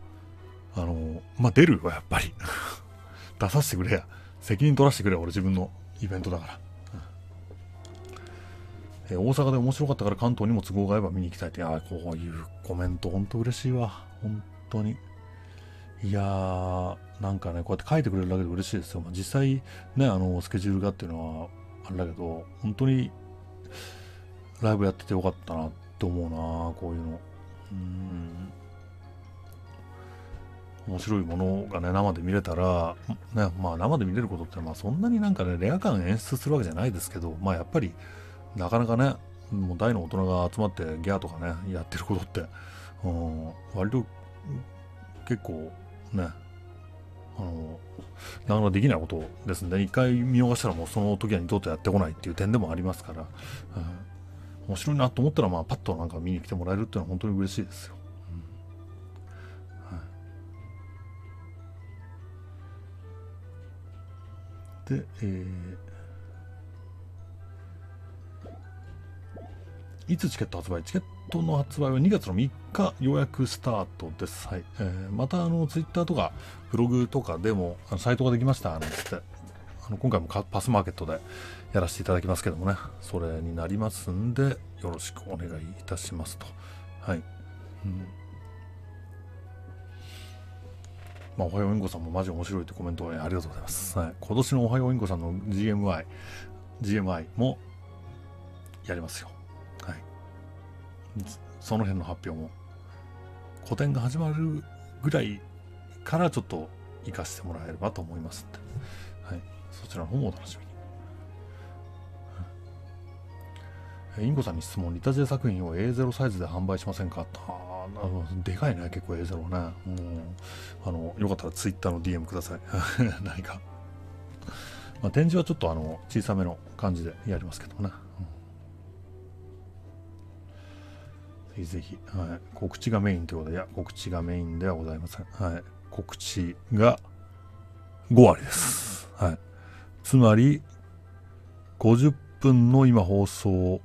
あのまあ、出るよ、やっぱり。出させてくれや。責任取らせてくれ、俺自分のイベントだから。えー、大阪で面白かったから関東にも都合が合えば見に行きたいって、あこういうコメント、本当嬉しいわ。本当に。いやー、なんかね、こうやって書いてくれるだけで嬉しいですよ。まあ、実際、ね、あの、スケジュールがっていうのはあれだけど、本当にライブやっててよかったなって思うな、こういうの。うん。面白いものがね、生で見れたら、ね、まあ生で見れることってまあそんなになんかね、レア感演出するわけじゃないですけど、まあやっぱり、なかなかね、もう大の大人が集まってギャーとかね、やってることって、うん、割と結構ね、あの、なかなかできないことですんで、一回見逃したらもうその時は二度とやってこないっていう点でもありますから、うん、面白いなと思ったら、まあ、パッとなんか見に来てもらえるっていうのは本当に嬉しいですよ。で、えーいつチケット発売チケットの発売は2月の3日予約スタートです。はい。えー、また、あの、ツイッターとか、ブログとかでも、あのサイトができました、なんつって。あの、今回もパスマーケットでやらせていただきますけどもね、それになりますんで、よろしくお願いいたしますと。はい。うんまあ、おはようインコさんもマジ面白いってコメント、ありがとうございます。はい。今年のおはようインコさんの GMI、GMI もやりますよ。その辺の発表も個展が始まるぐらいからちょっと活かしてもらえればと思いますはい、そちらの方もお楽しみに。インコさんに質問、リタジェ作品を A0 サイズで販売しませんか？あでかいね、結構 A0 ね。うん、あの、よかったら Twitter の DM ください。何か。まあ、展示はちょっとあの、小さめの感じでやりますけどね。ひぜひ、はい、告知がメインということで、いや、告知がメインではございません。はい、告知が5割です。はい。つまり、50分の今放送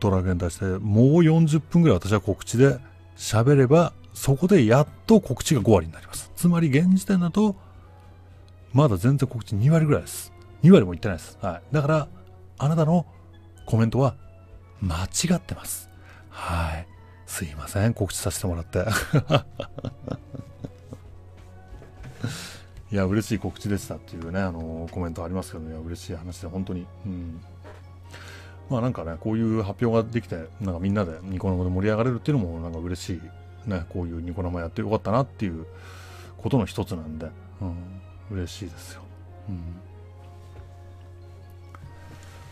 ドラゲンに対して、もう40分ぐらい私は告知で喋れば、そこでやっと告知が5割になります。つまり現時点だと、まだ全然告知2割ぐらいです。2割もいってないです。はい。だから、あなたのコメントは間違ってます。はい。すいません、告知させてもらって。いや、嬉しい告知でしたっていうね、あのコメントありますけどね、嬉しい話で、本当に。うん。まあなんかね、こういう発表ができて、なんかみんなでニコ生で盛り上がれるっていうのも、なんか嬉しい。ね、こういうニコ生やってよかったなっていうことの一つなんで、うん、嬉しいですよ。うん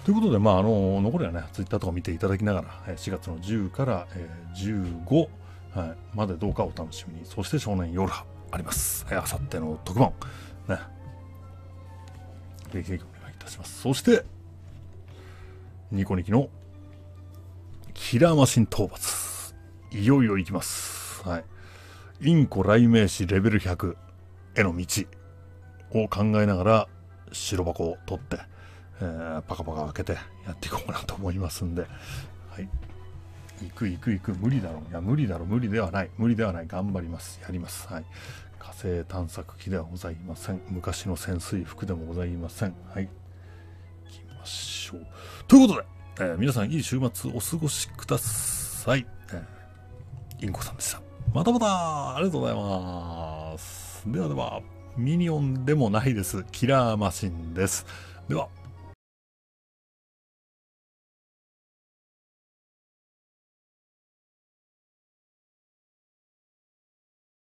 ということで、まあ、あの残りはね、ツイッターとか見ていただきながら、4月の10から、えー、15、はい、までどうかお楽しみに。そして少年夜波あります。あさっての特番。ね。ぜひぜひお願いいたします。そして、ニコニキのキラーマシン討伐。いよいよ行きます。はい。インコ雷鳴士レベル100への道を考えながら白箱を取って、えー、パカパカ開けてやっていこうかなと思いますんで、はい。行く行く行く、無理だろう。いや、無理だろう、無理ではない。無理ではない。頑張ります。やります。はい。火星探索機ではございません。昔の潜水服でもございません。はい。行きましょう。ということで、えー、皆さんいい週末お過ごしください。え、インコさんでした。またまたありがとうございます。ではでは、ミニオンでもないです。キラーマシンです。では、